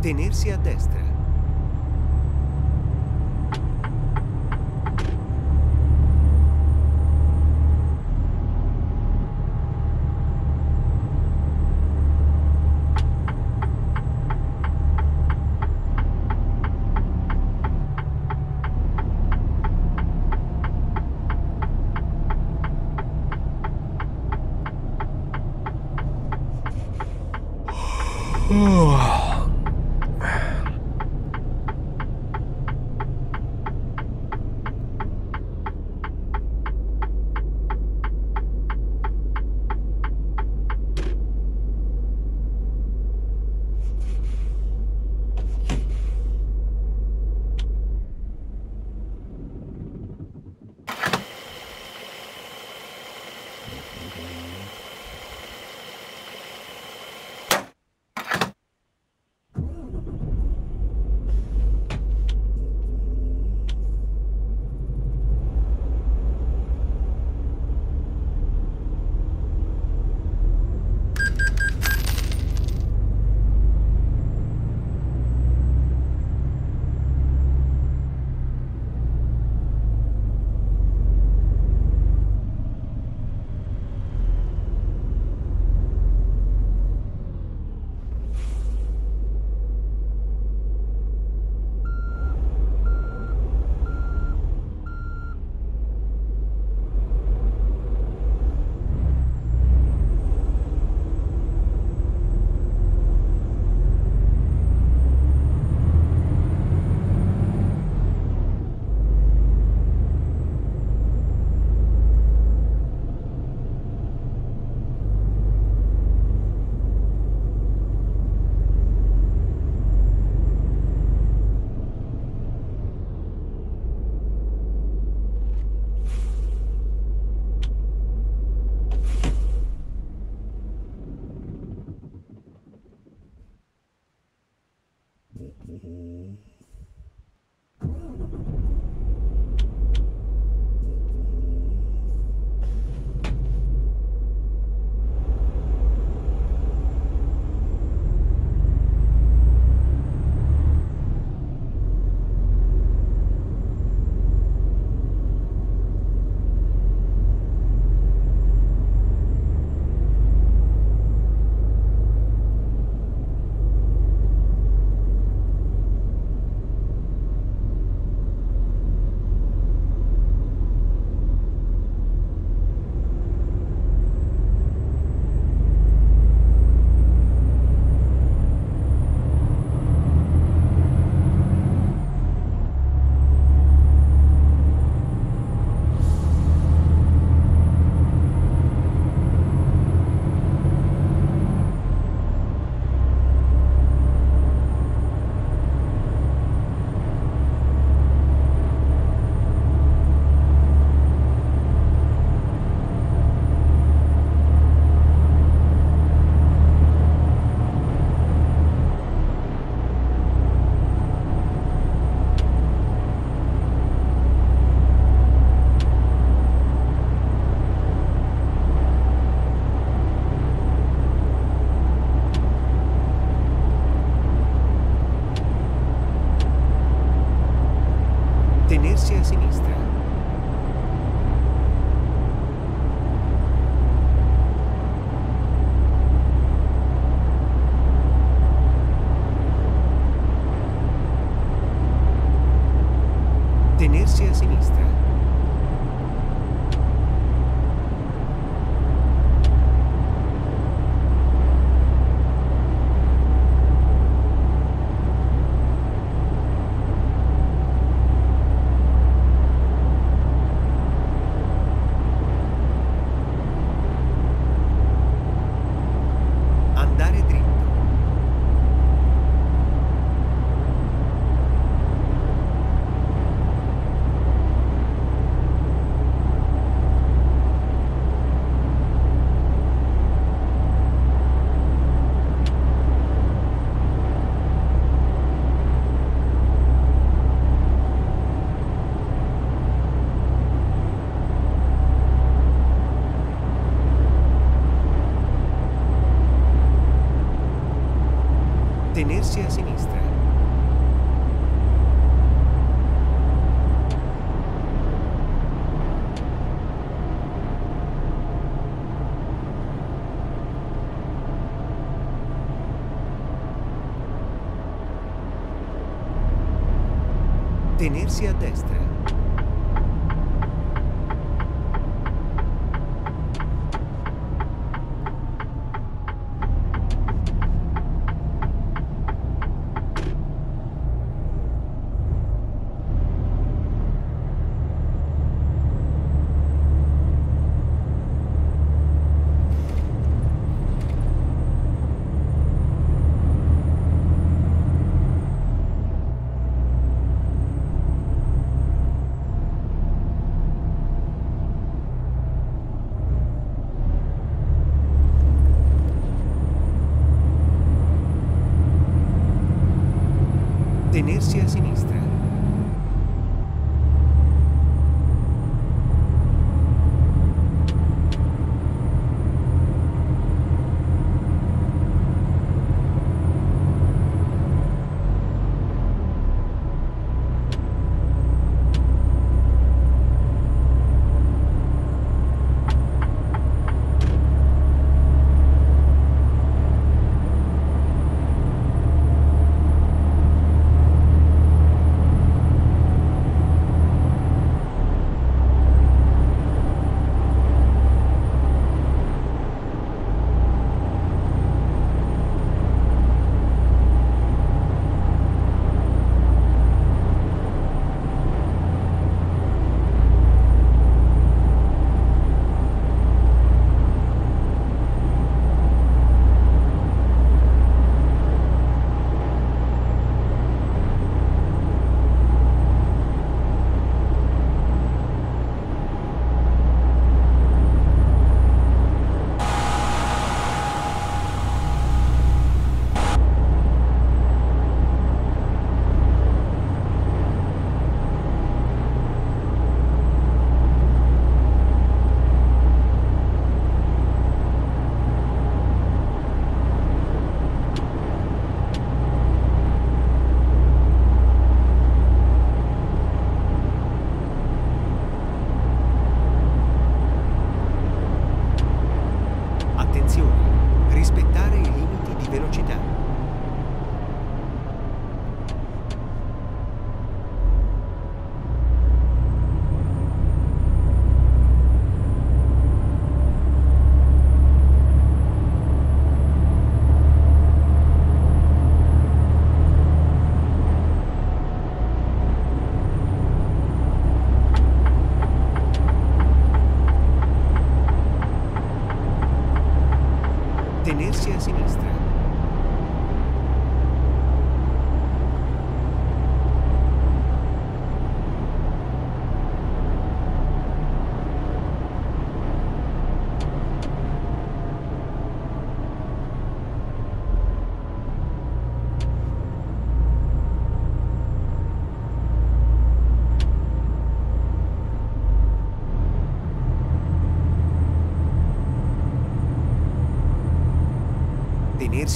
Tenersi a destra. Tenersi a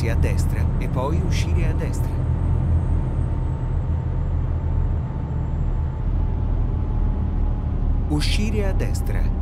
Tenersi a destra e poi uscire a destra. Uscire a destra.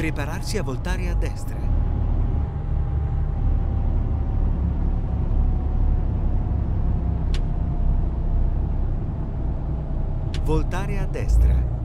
Prepararsi a voltare a destra. Voltare a destra.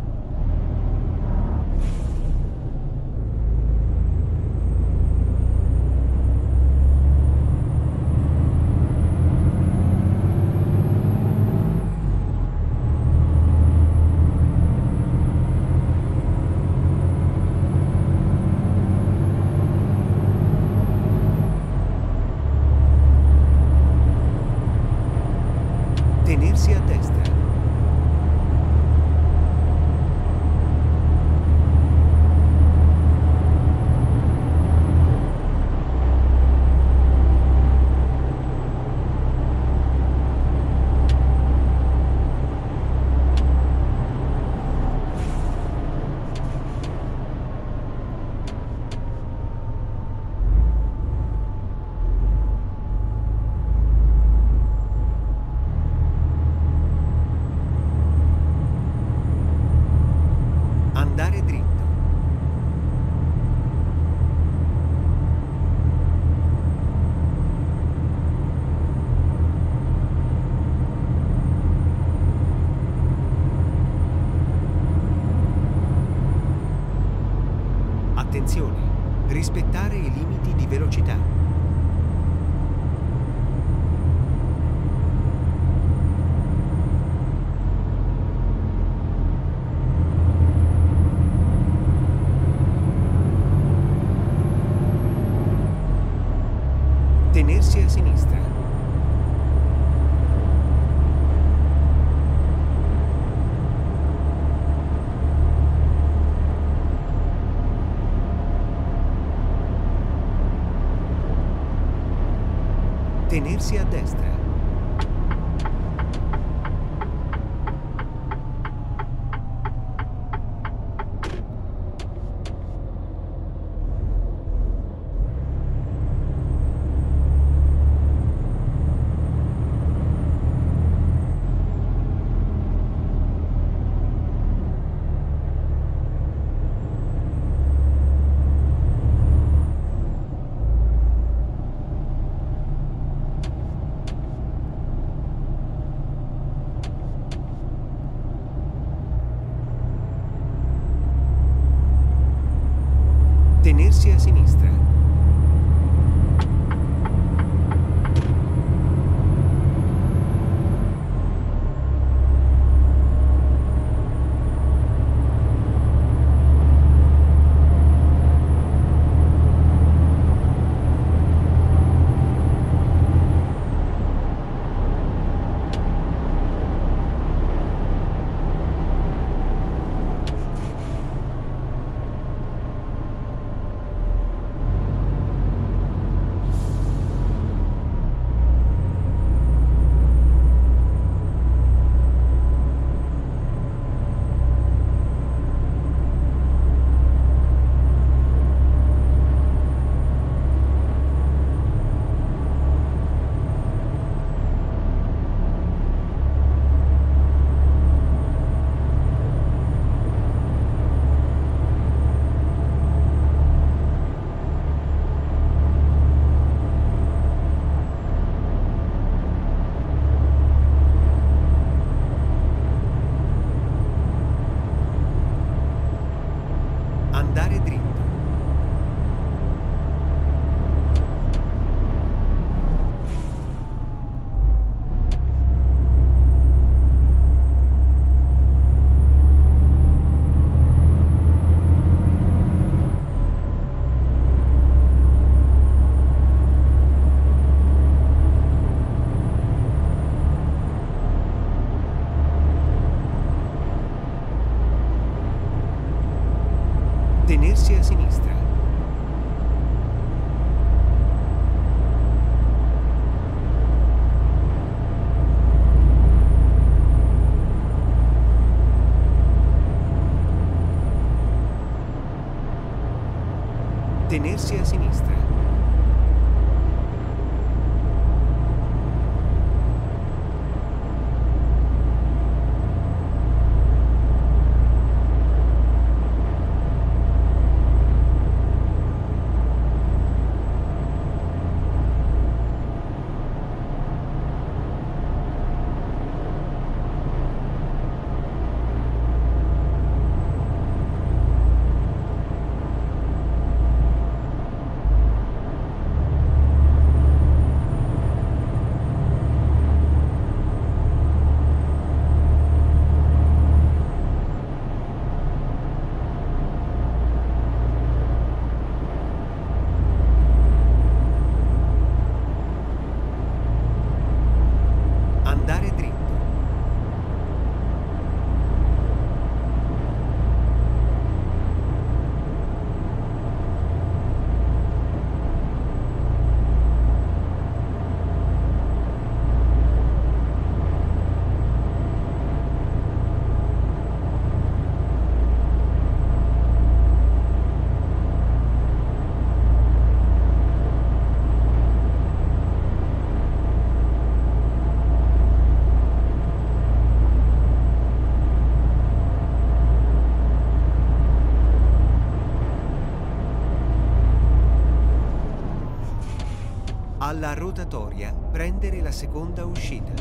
Rotatoria prendere la seconda uscita.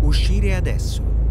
Uscire adesso.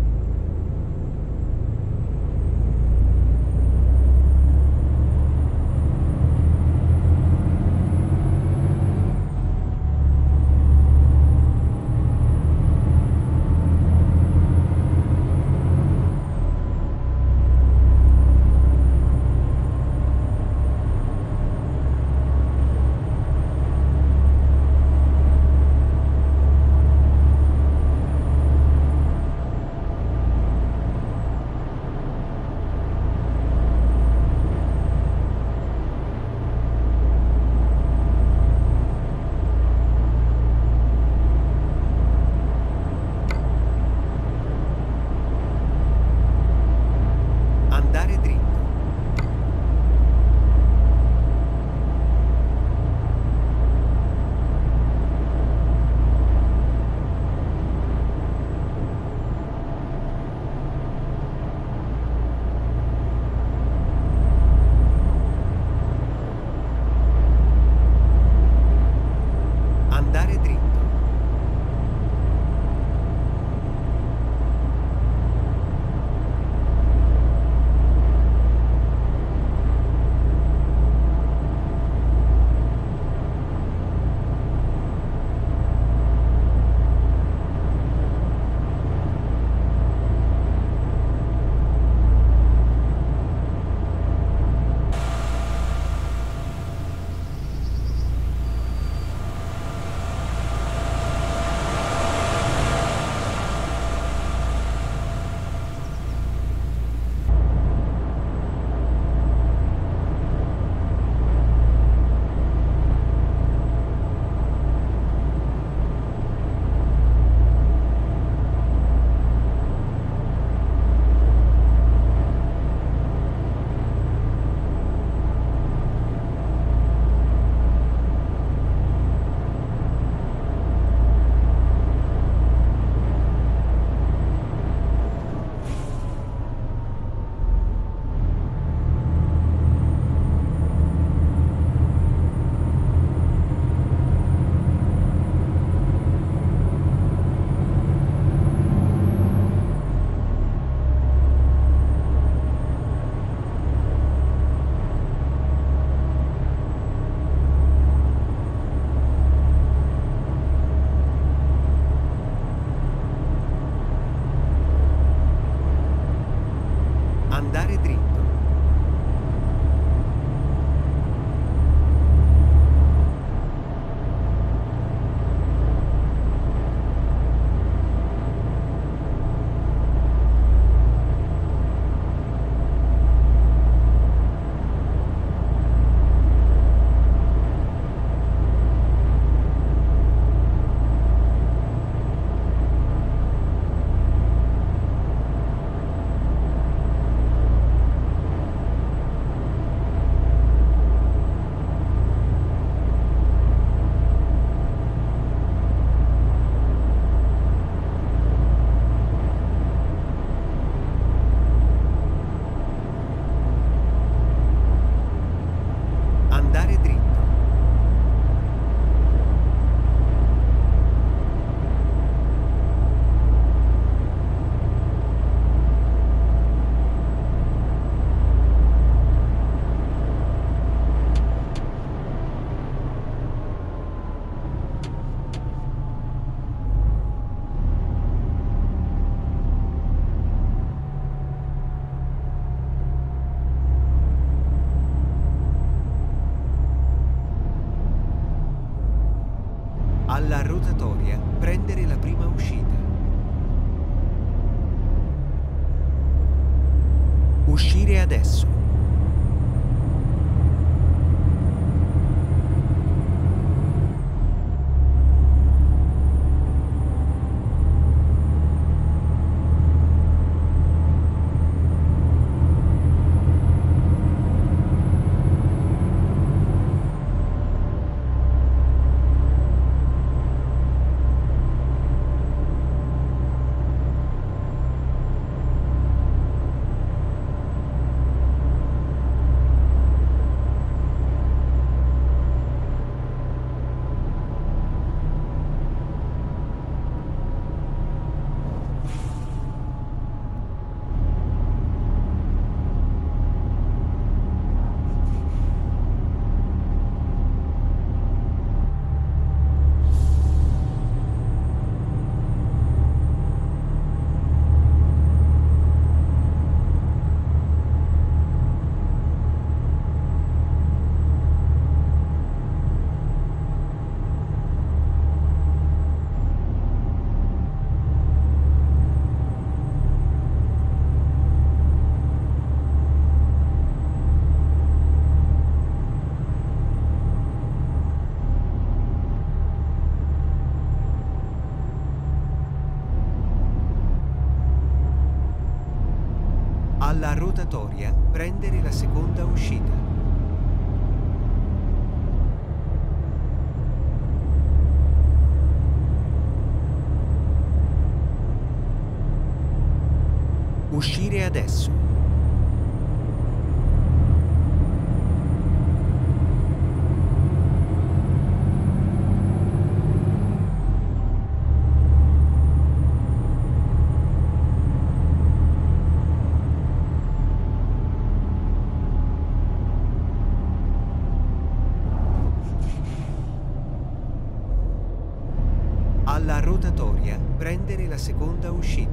Alla rotatoria prendere la seconda uscita. Uscire adesso. Alla rotatoria prendere la seconda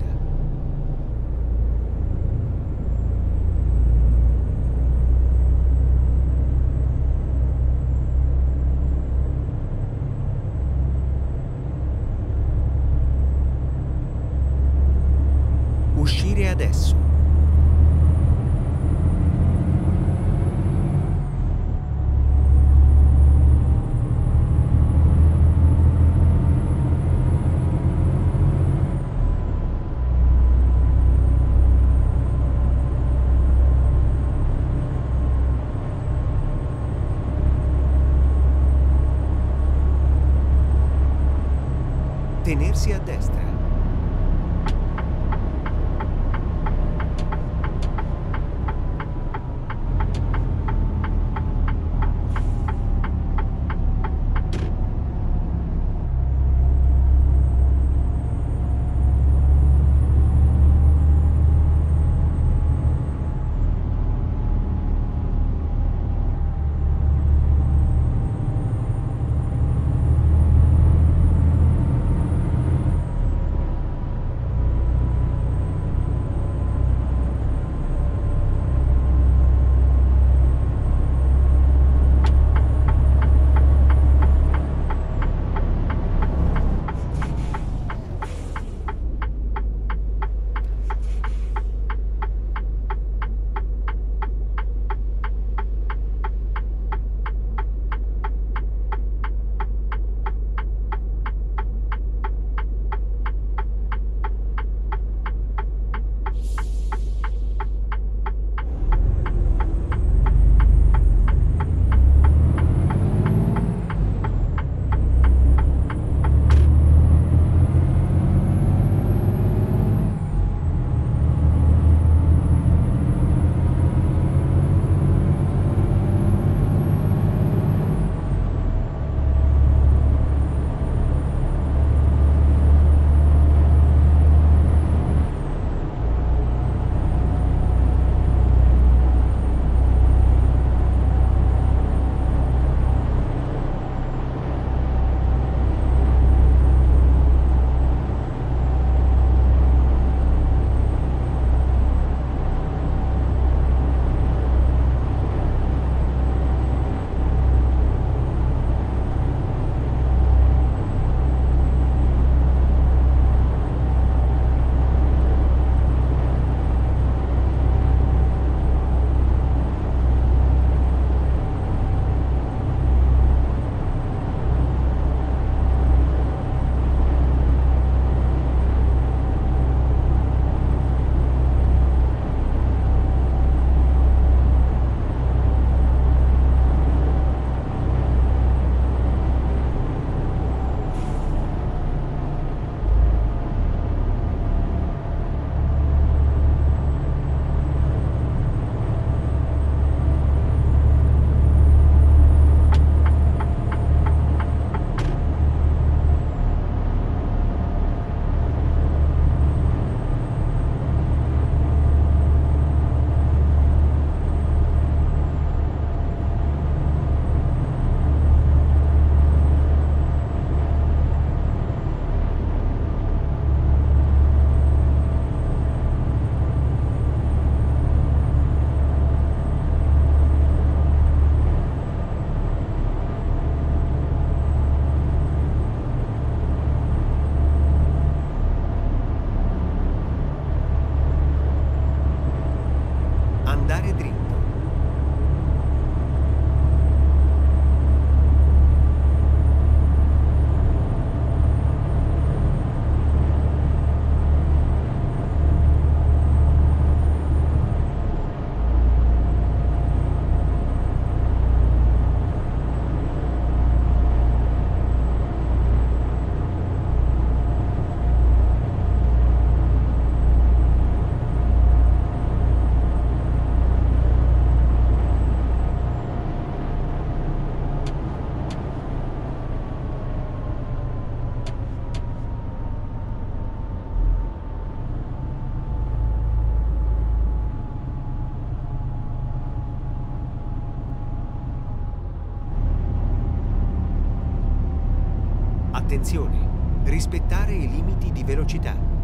Attenzione, rispettare i limiti di velocità.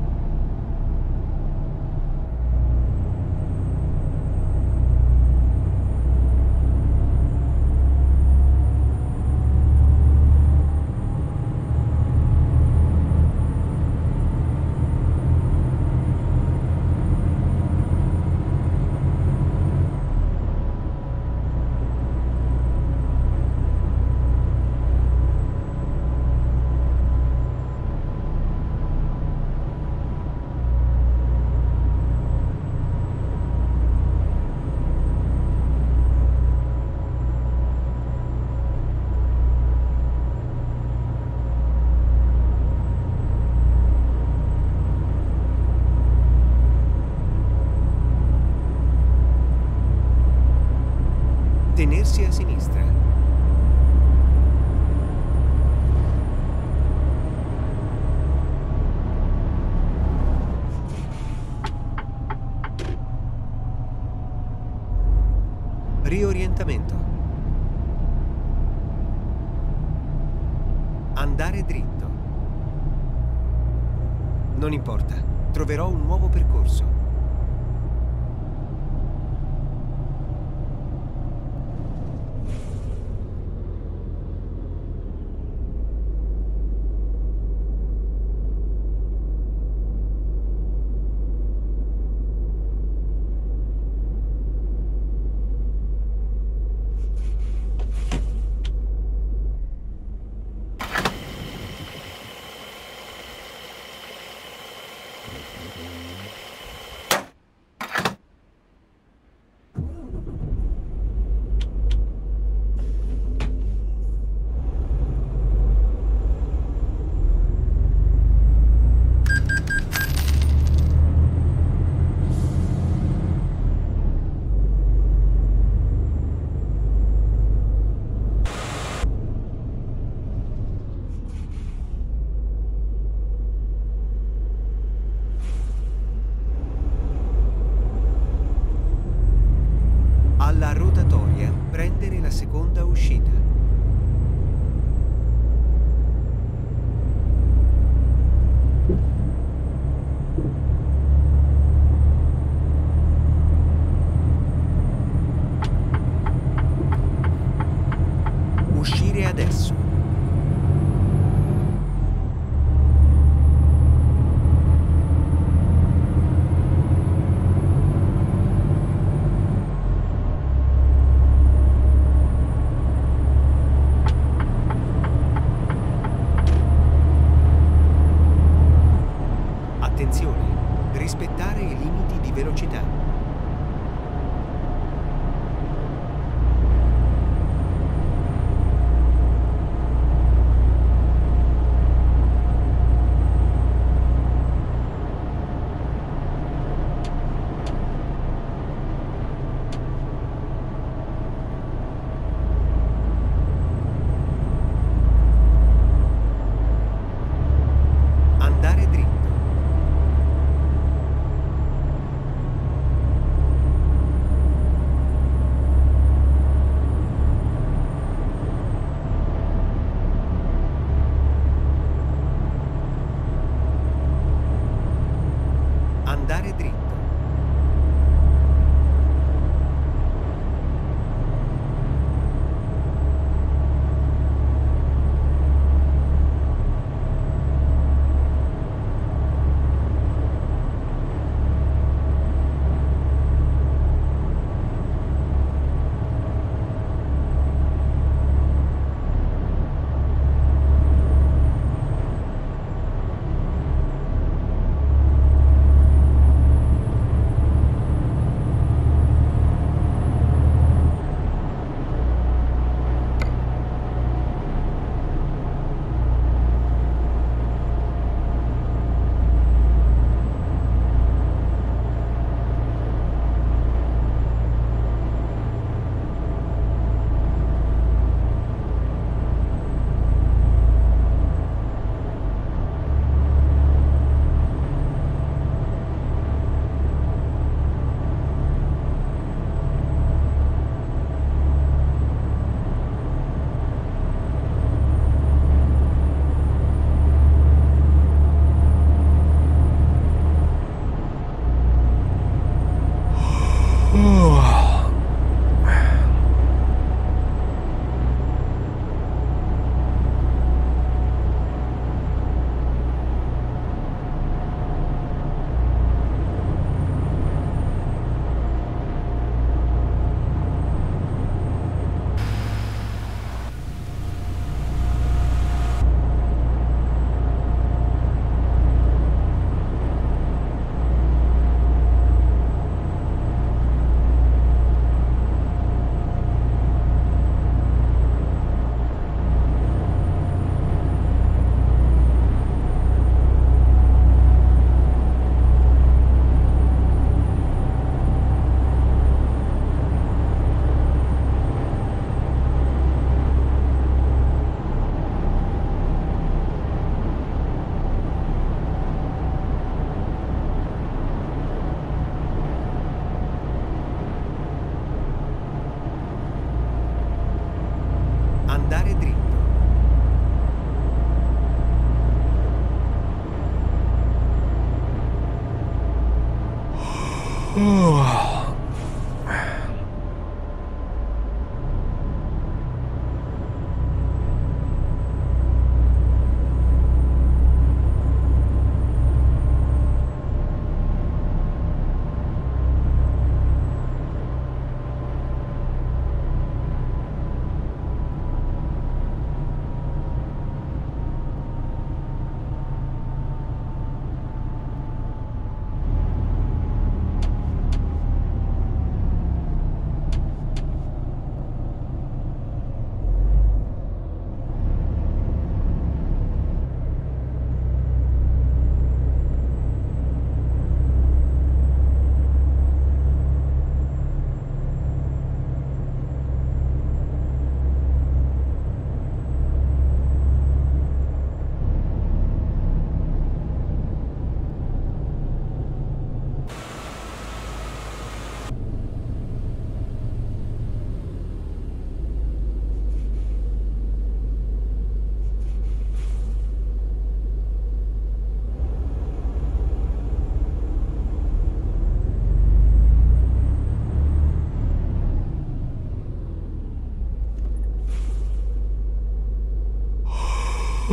Tenersi a sinistra. Riorientamento. Andare dritto. Non importa, troverò un nuovo percorso.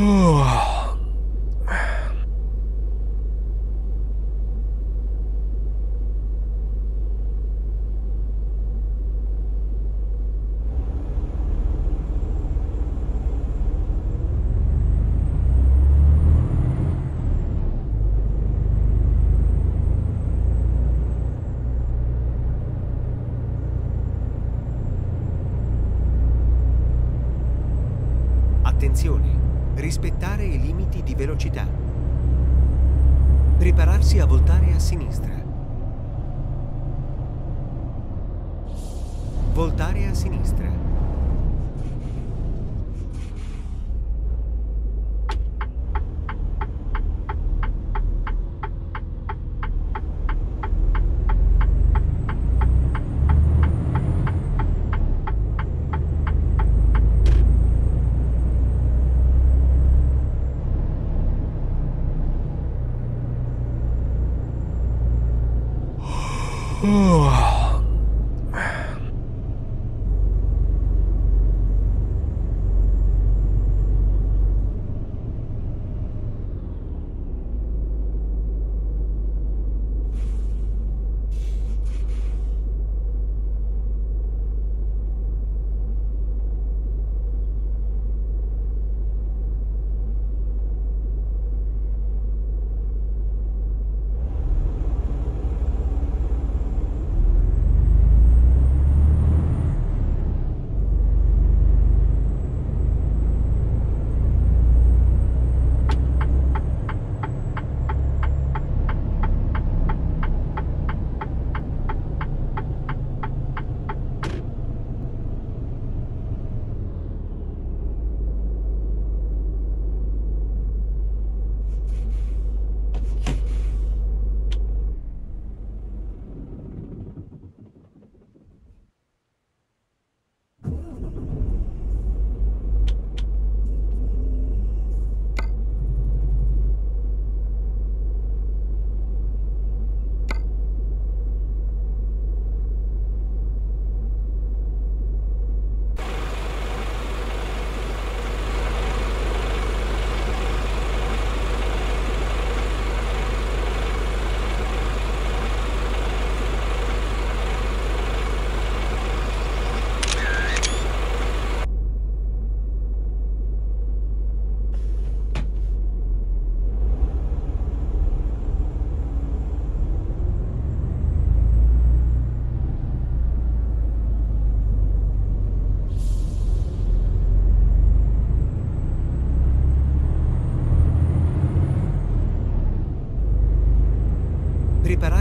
Oh.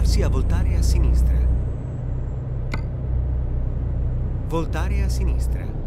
Prepararsi a voltare a sinistra. Voltare a sinistra.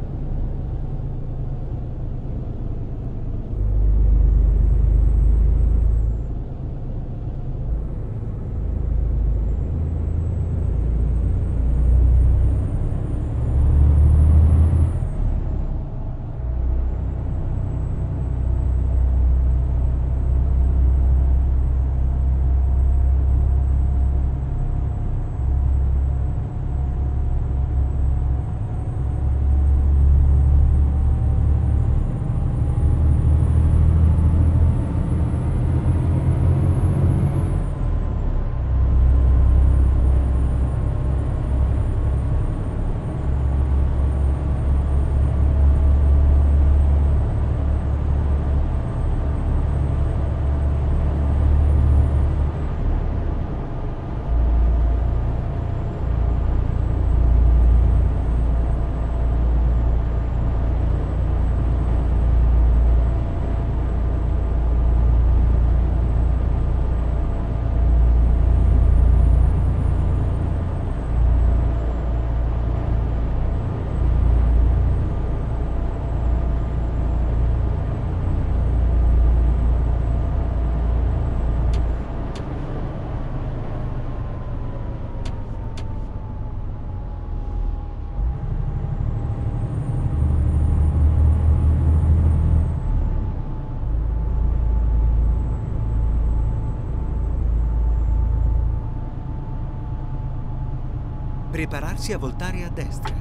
prepararsi a voltare a destra.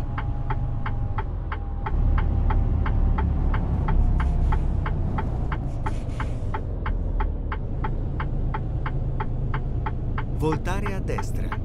Voltare a destra.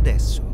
adesso.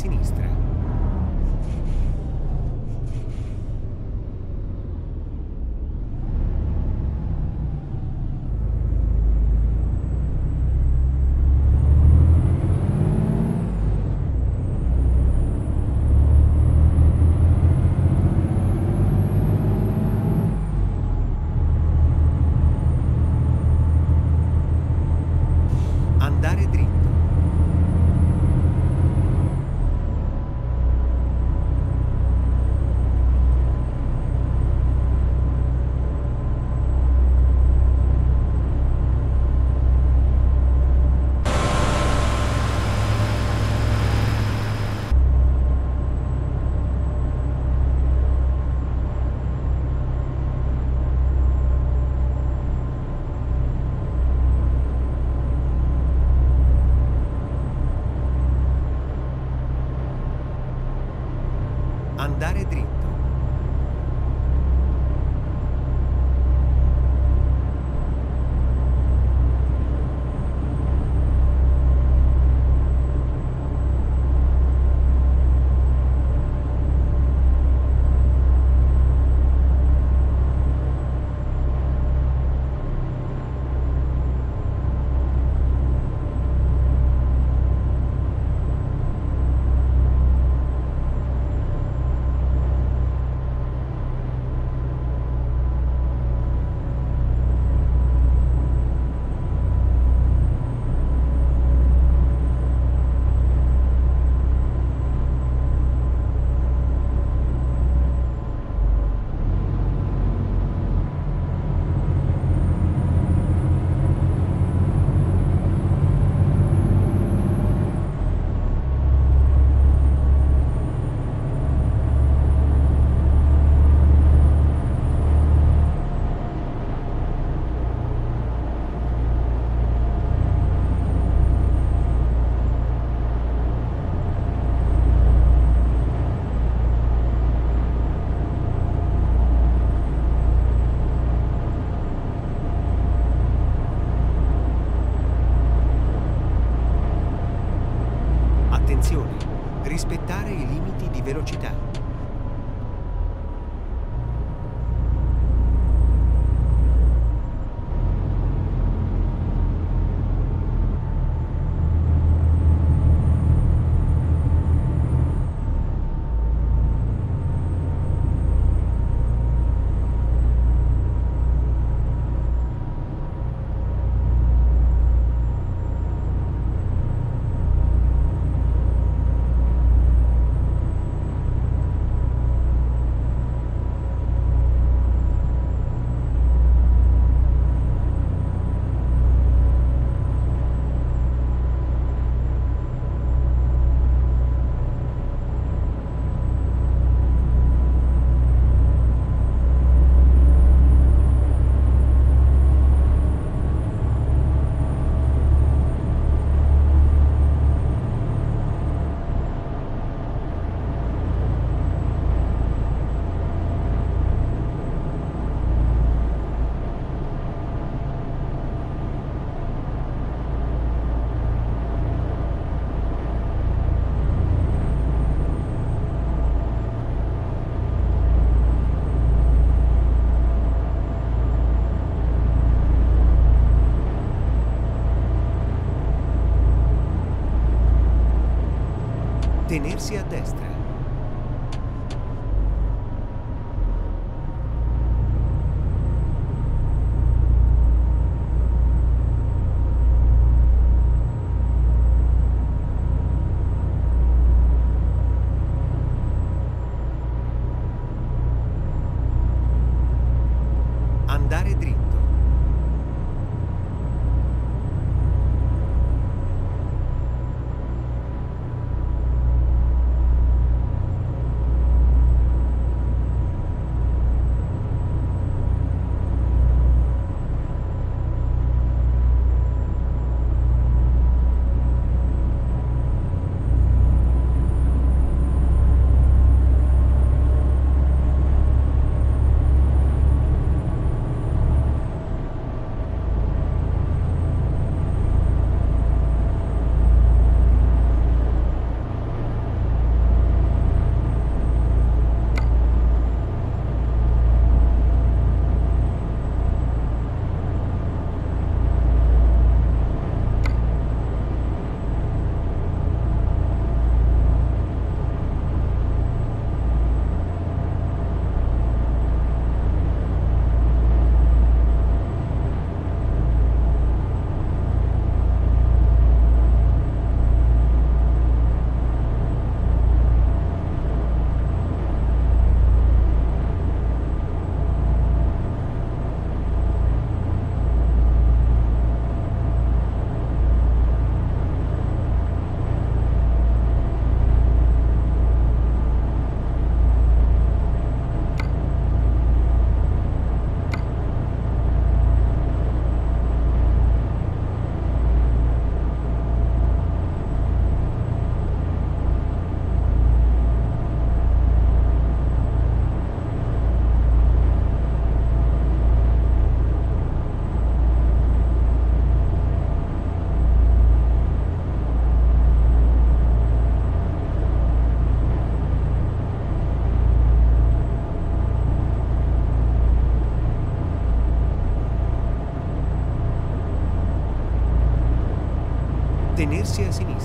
sinistra Tenersi a sinistra. Andare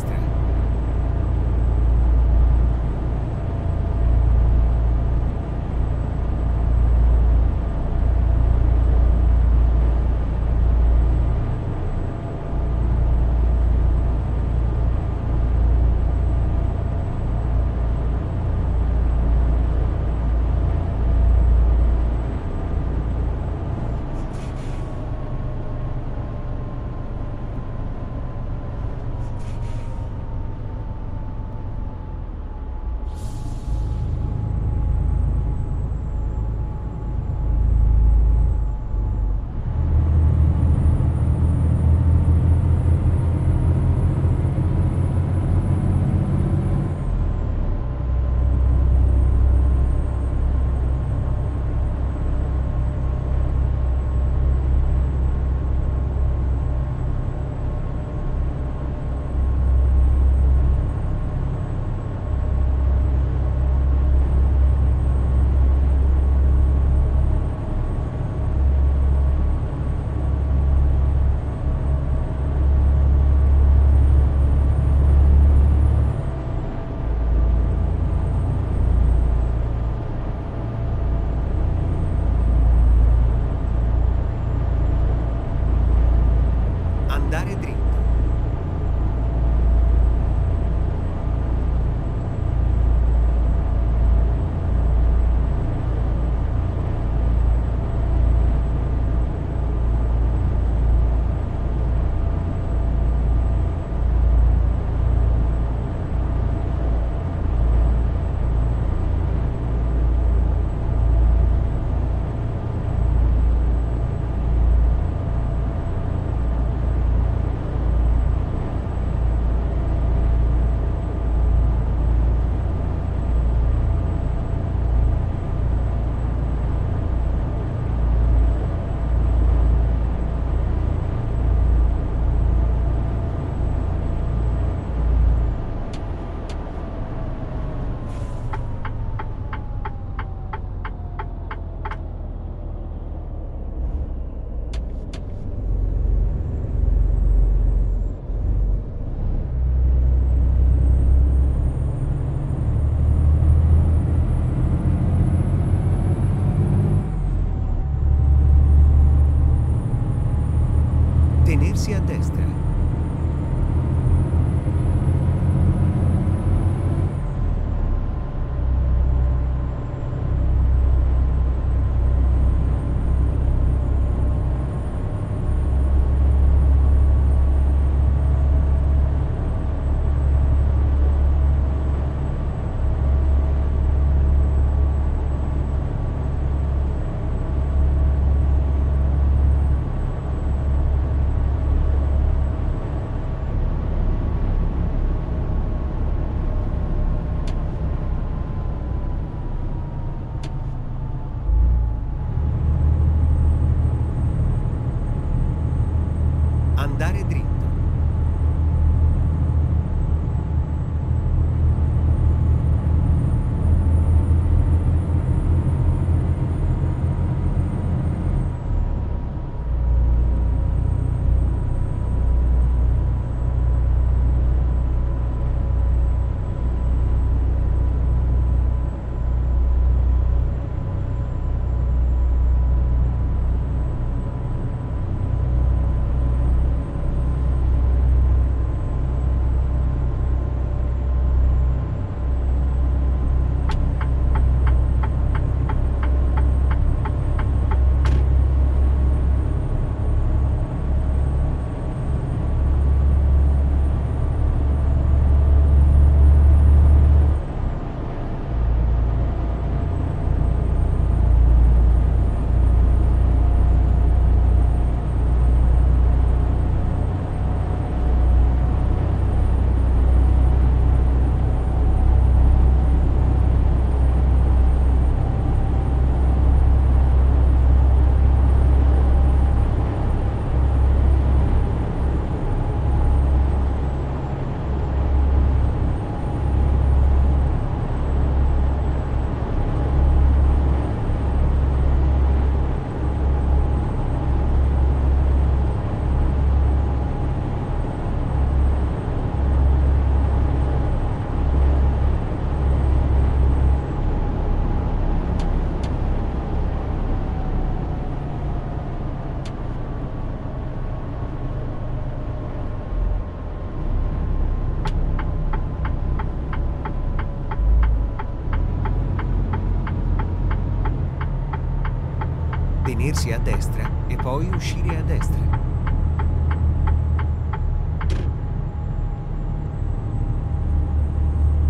Tenersi a destra e poi uscire a destra.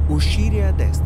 Uscire a destra.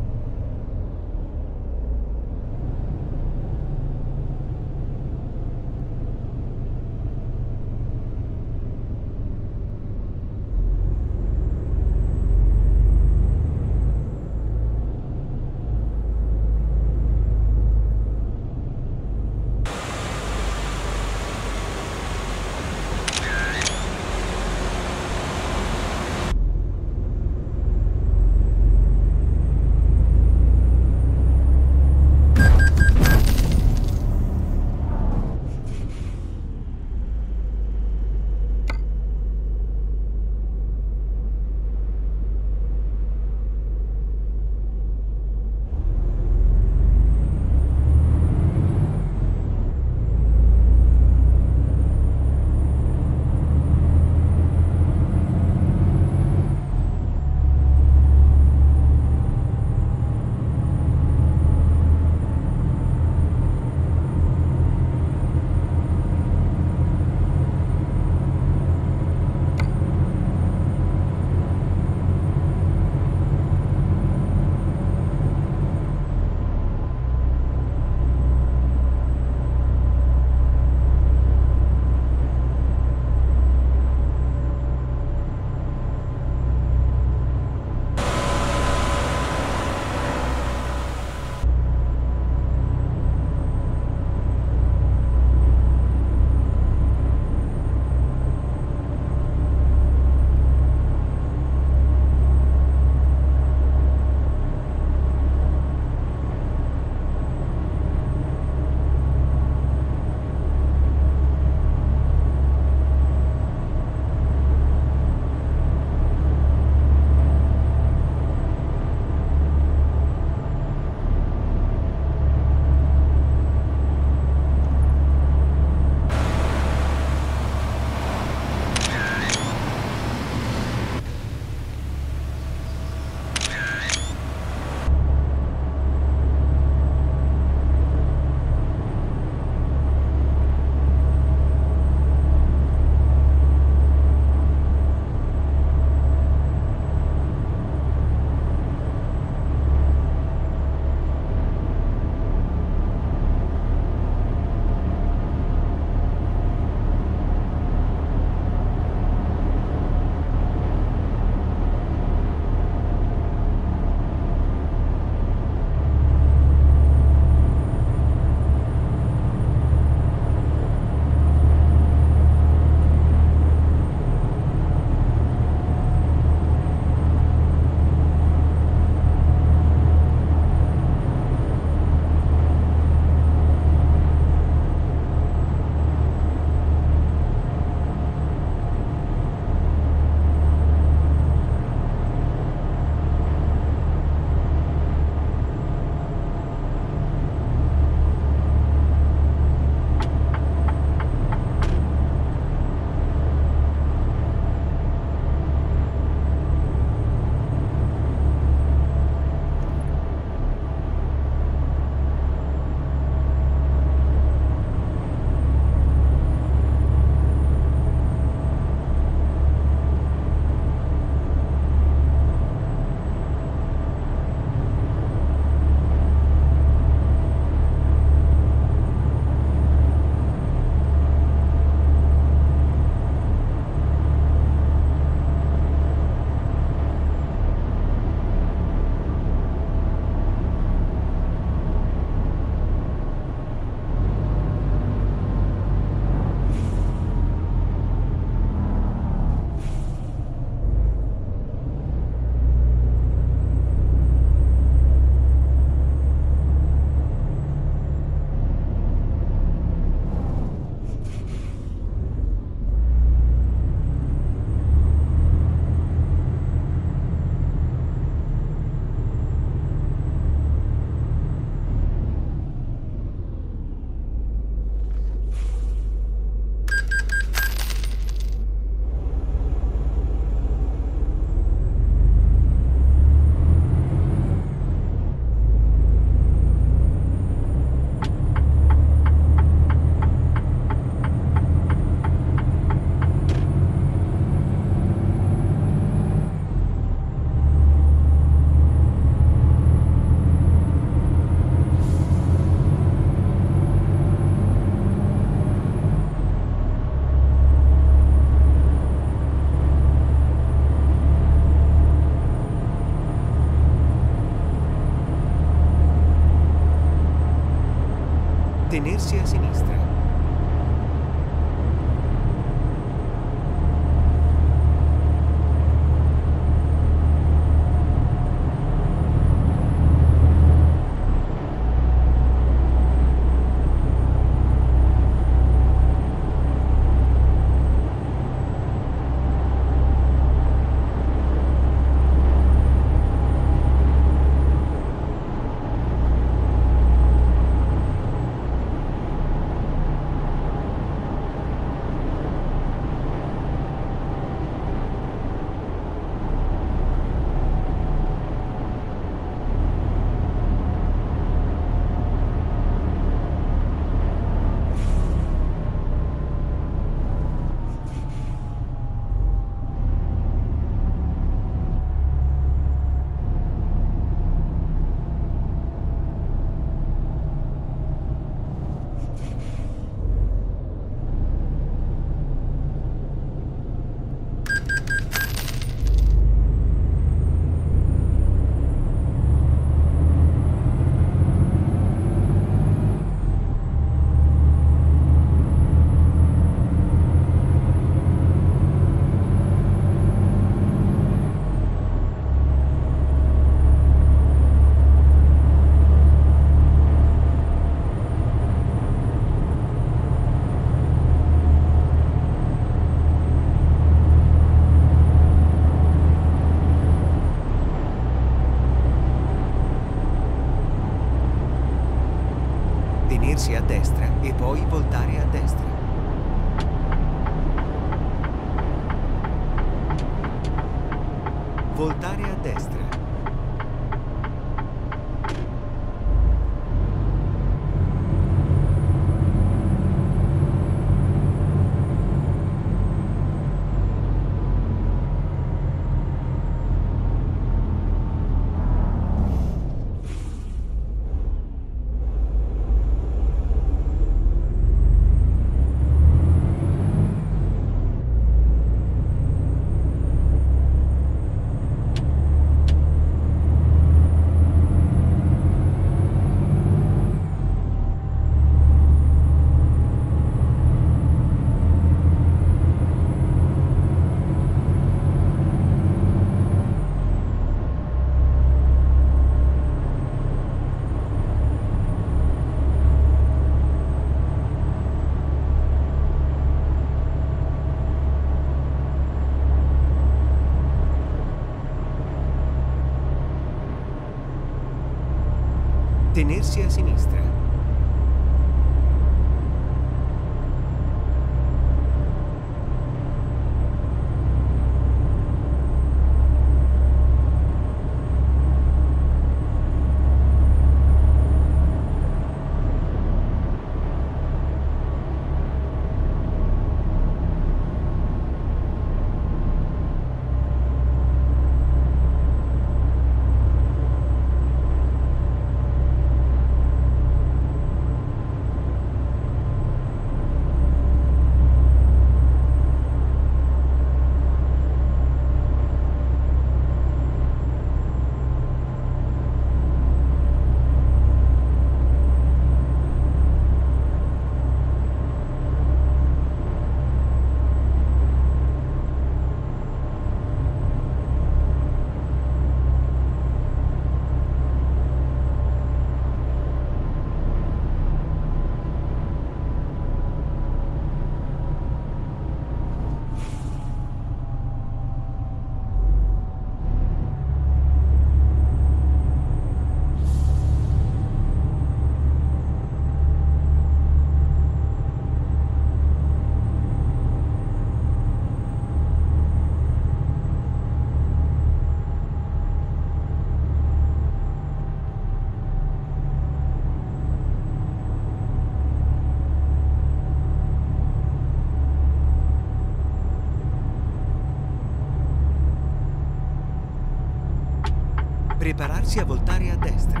Prepararsi a voltare a destra.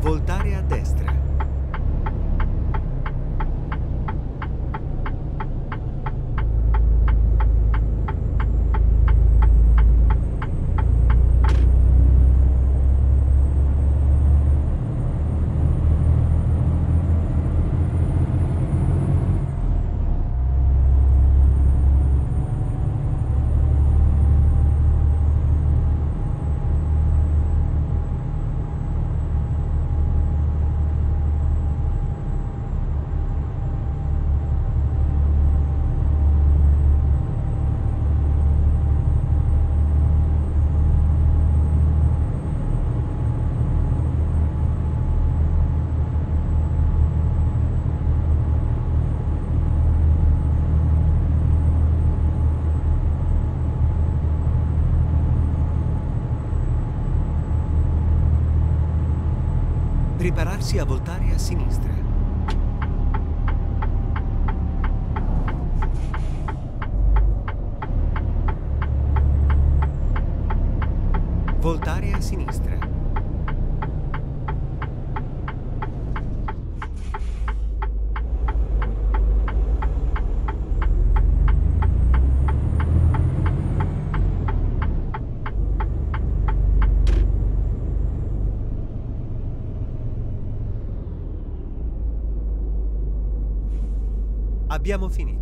Voltare a destra. Abbiamo finito.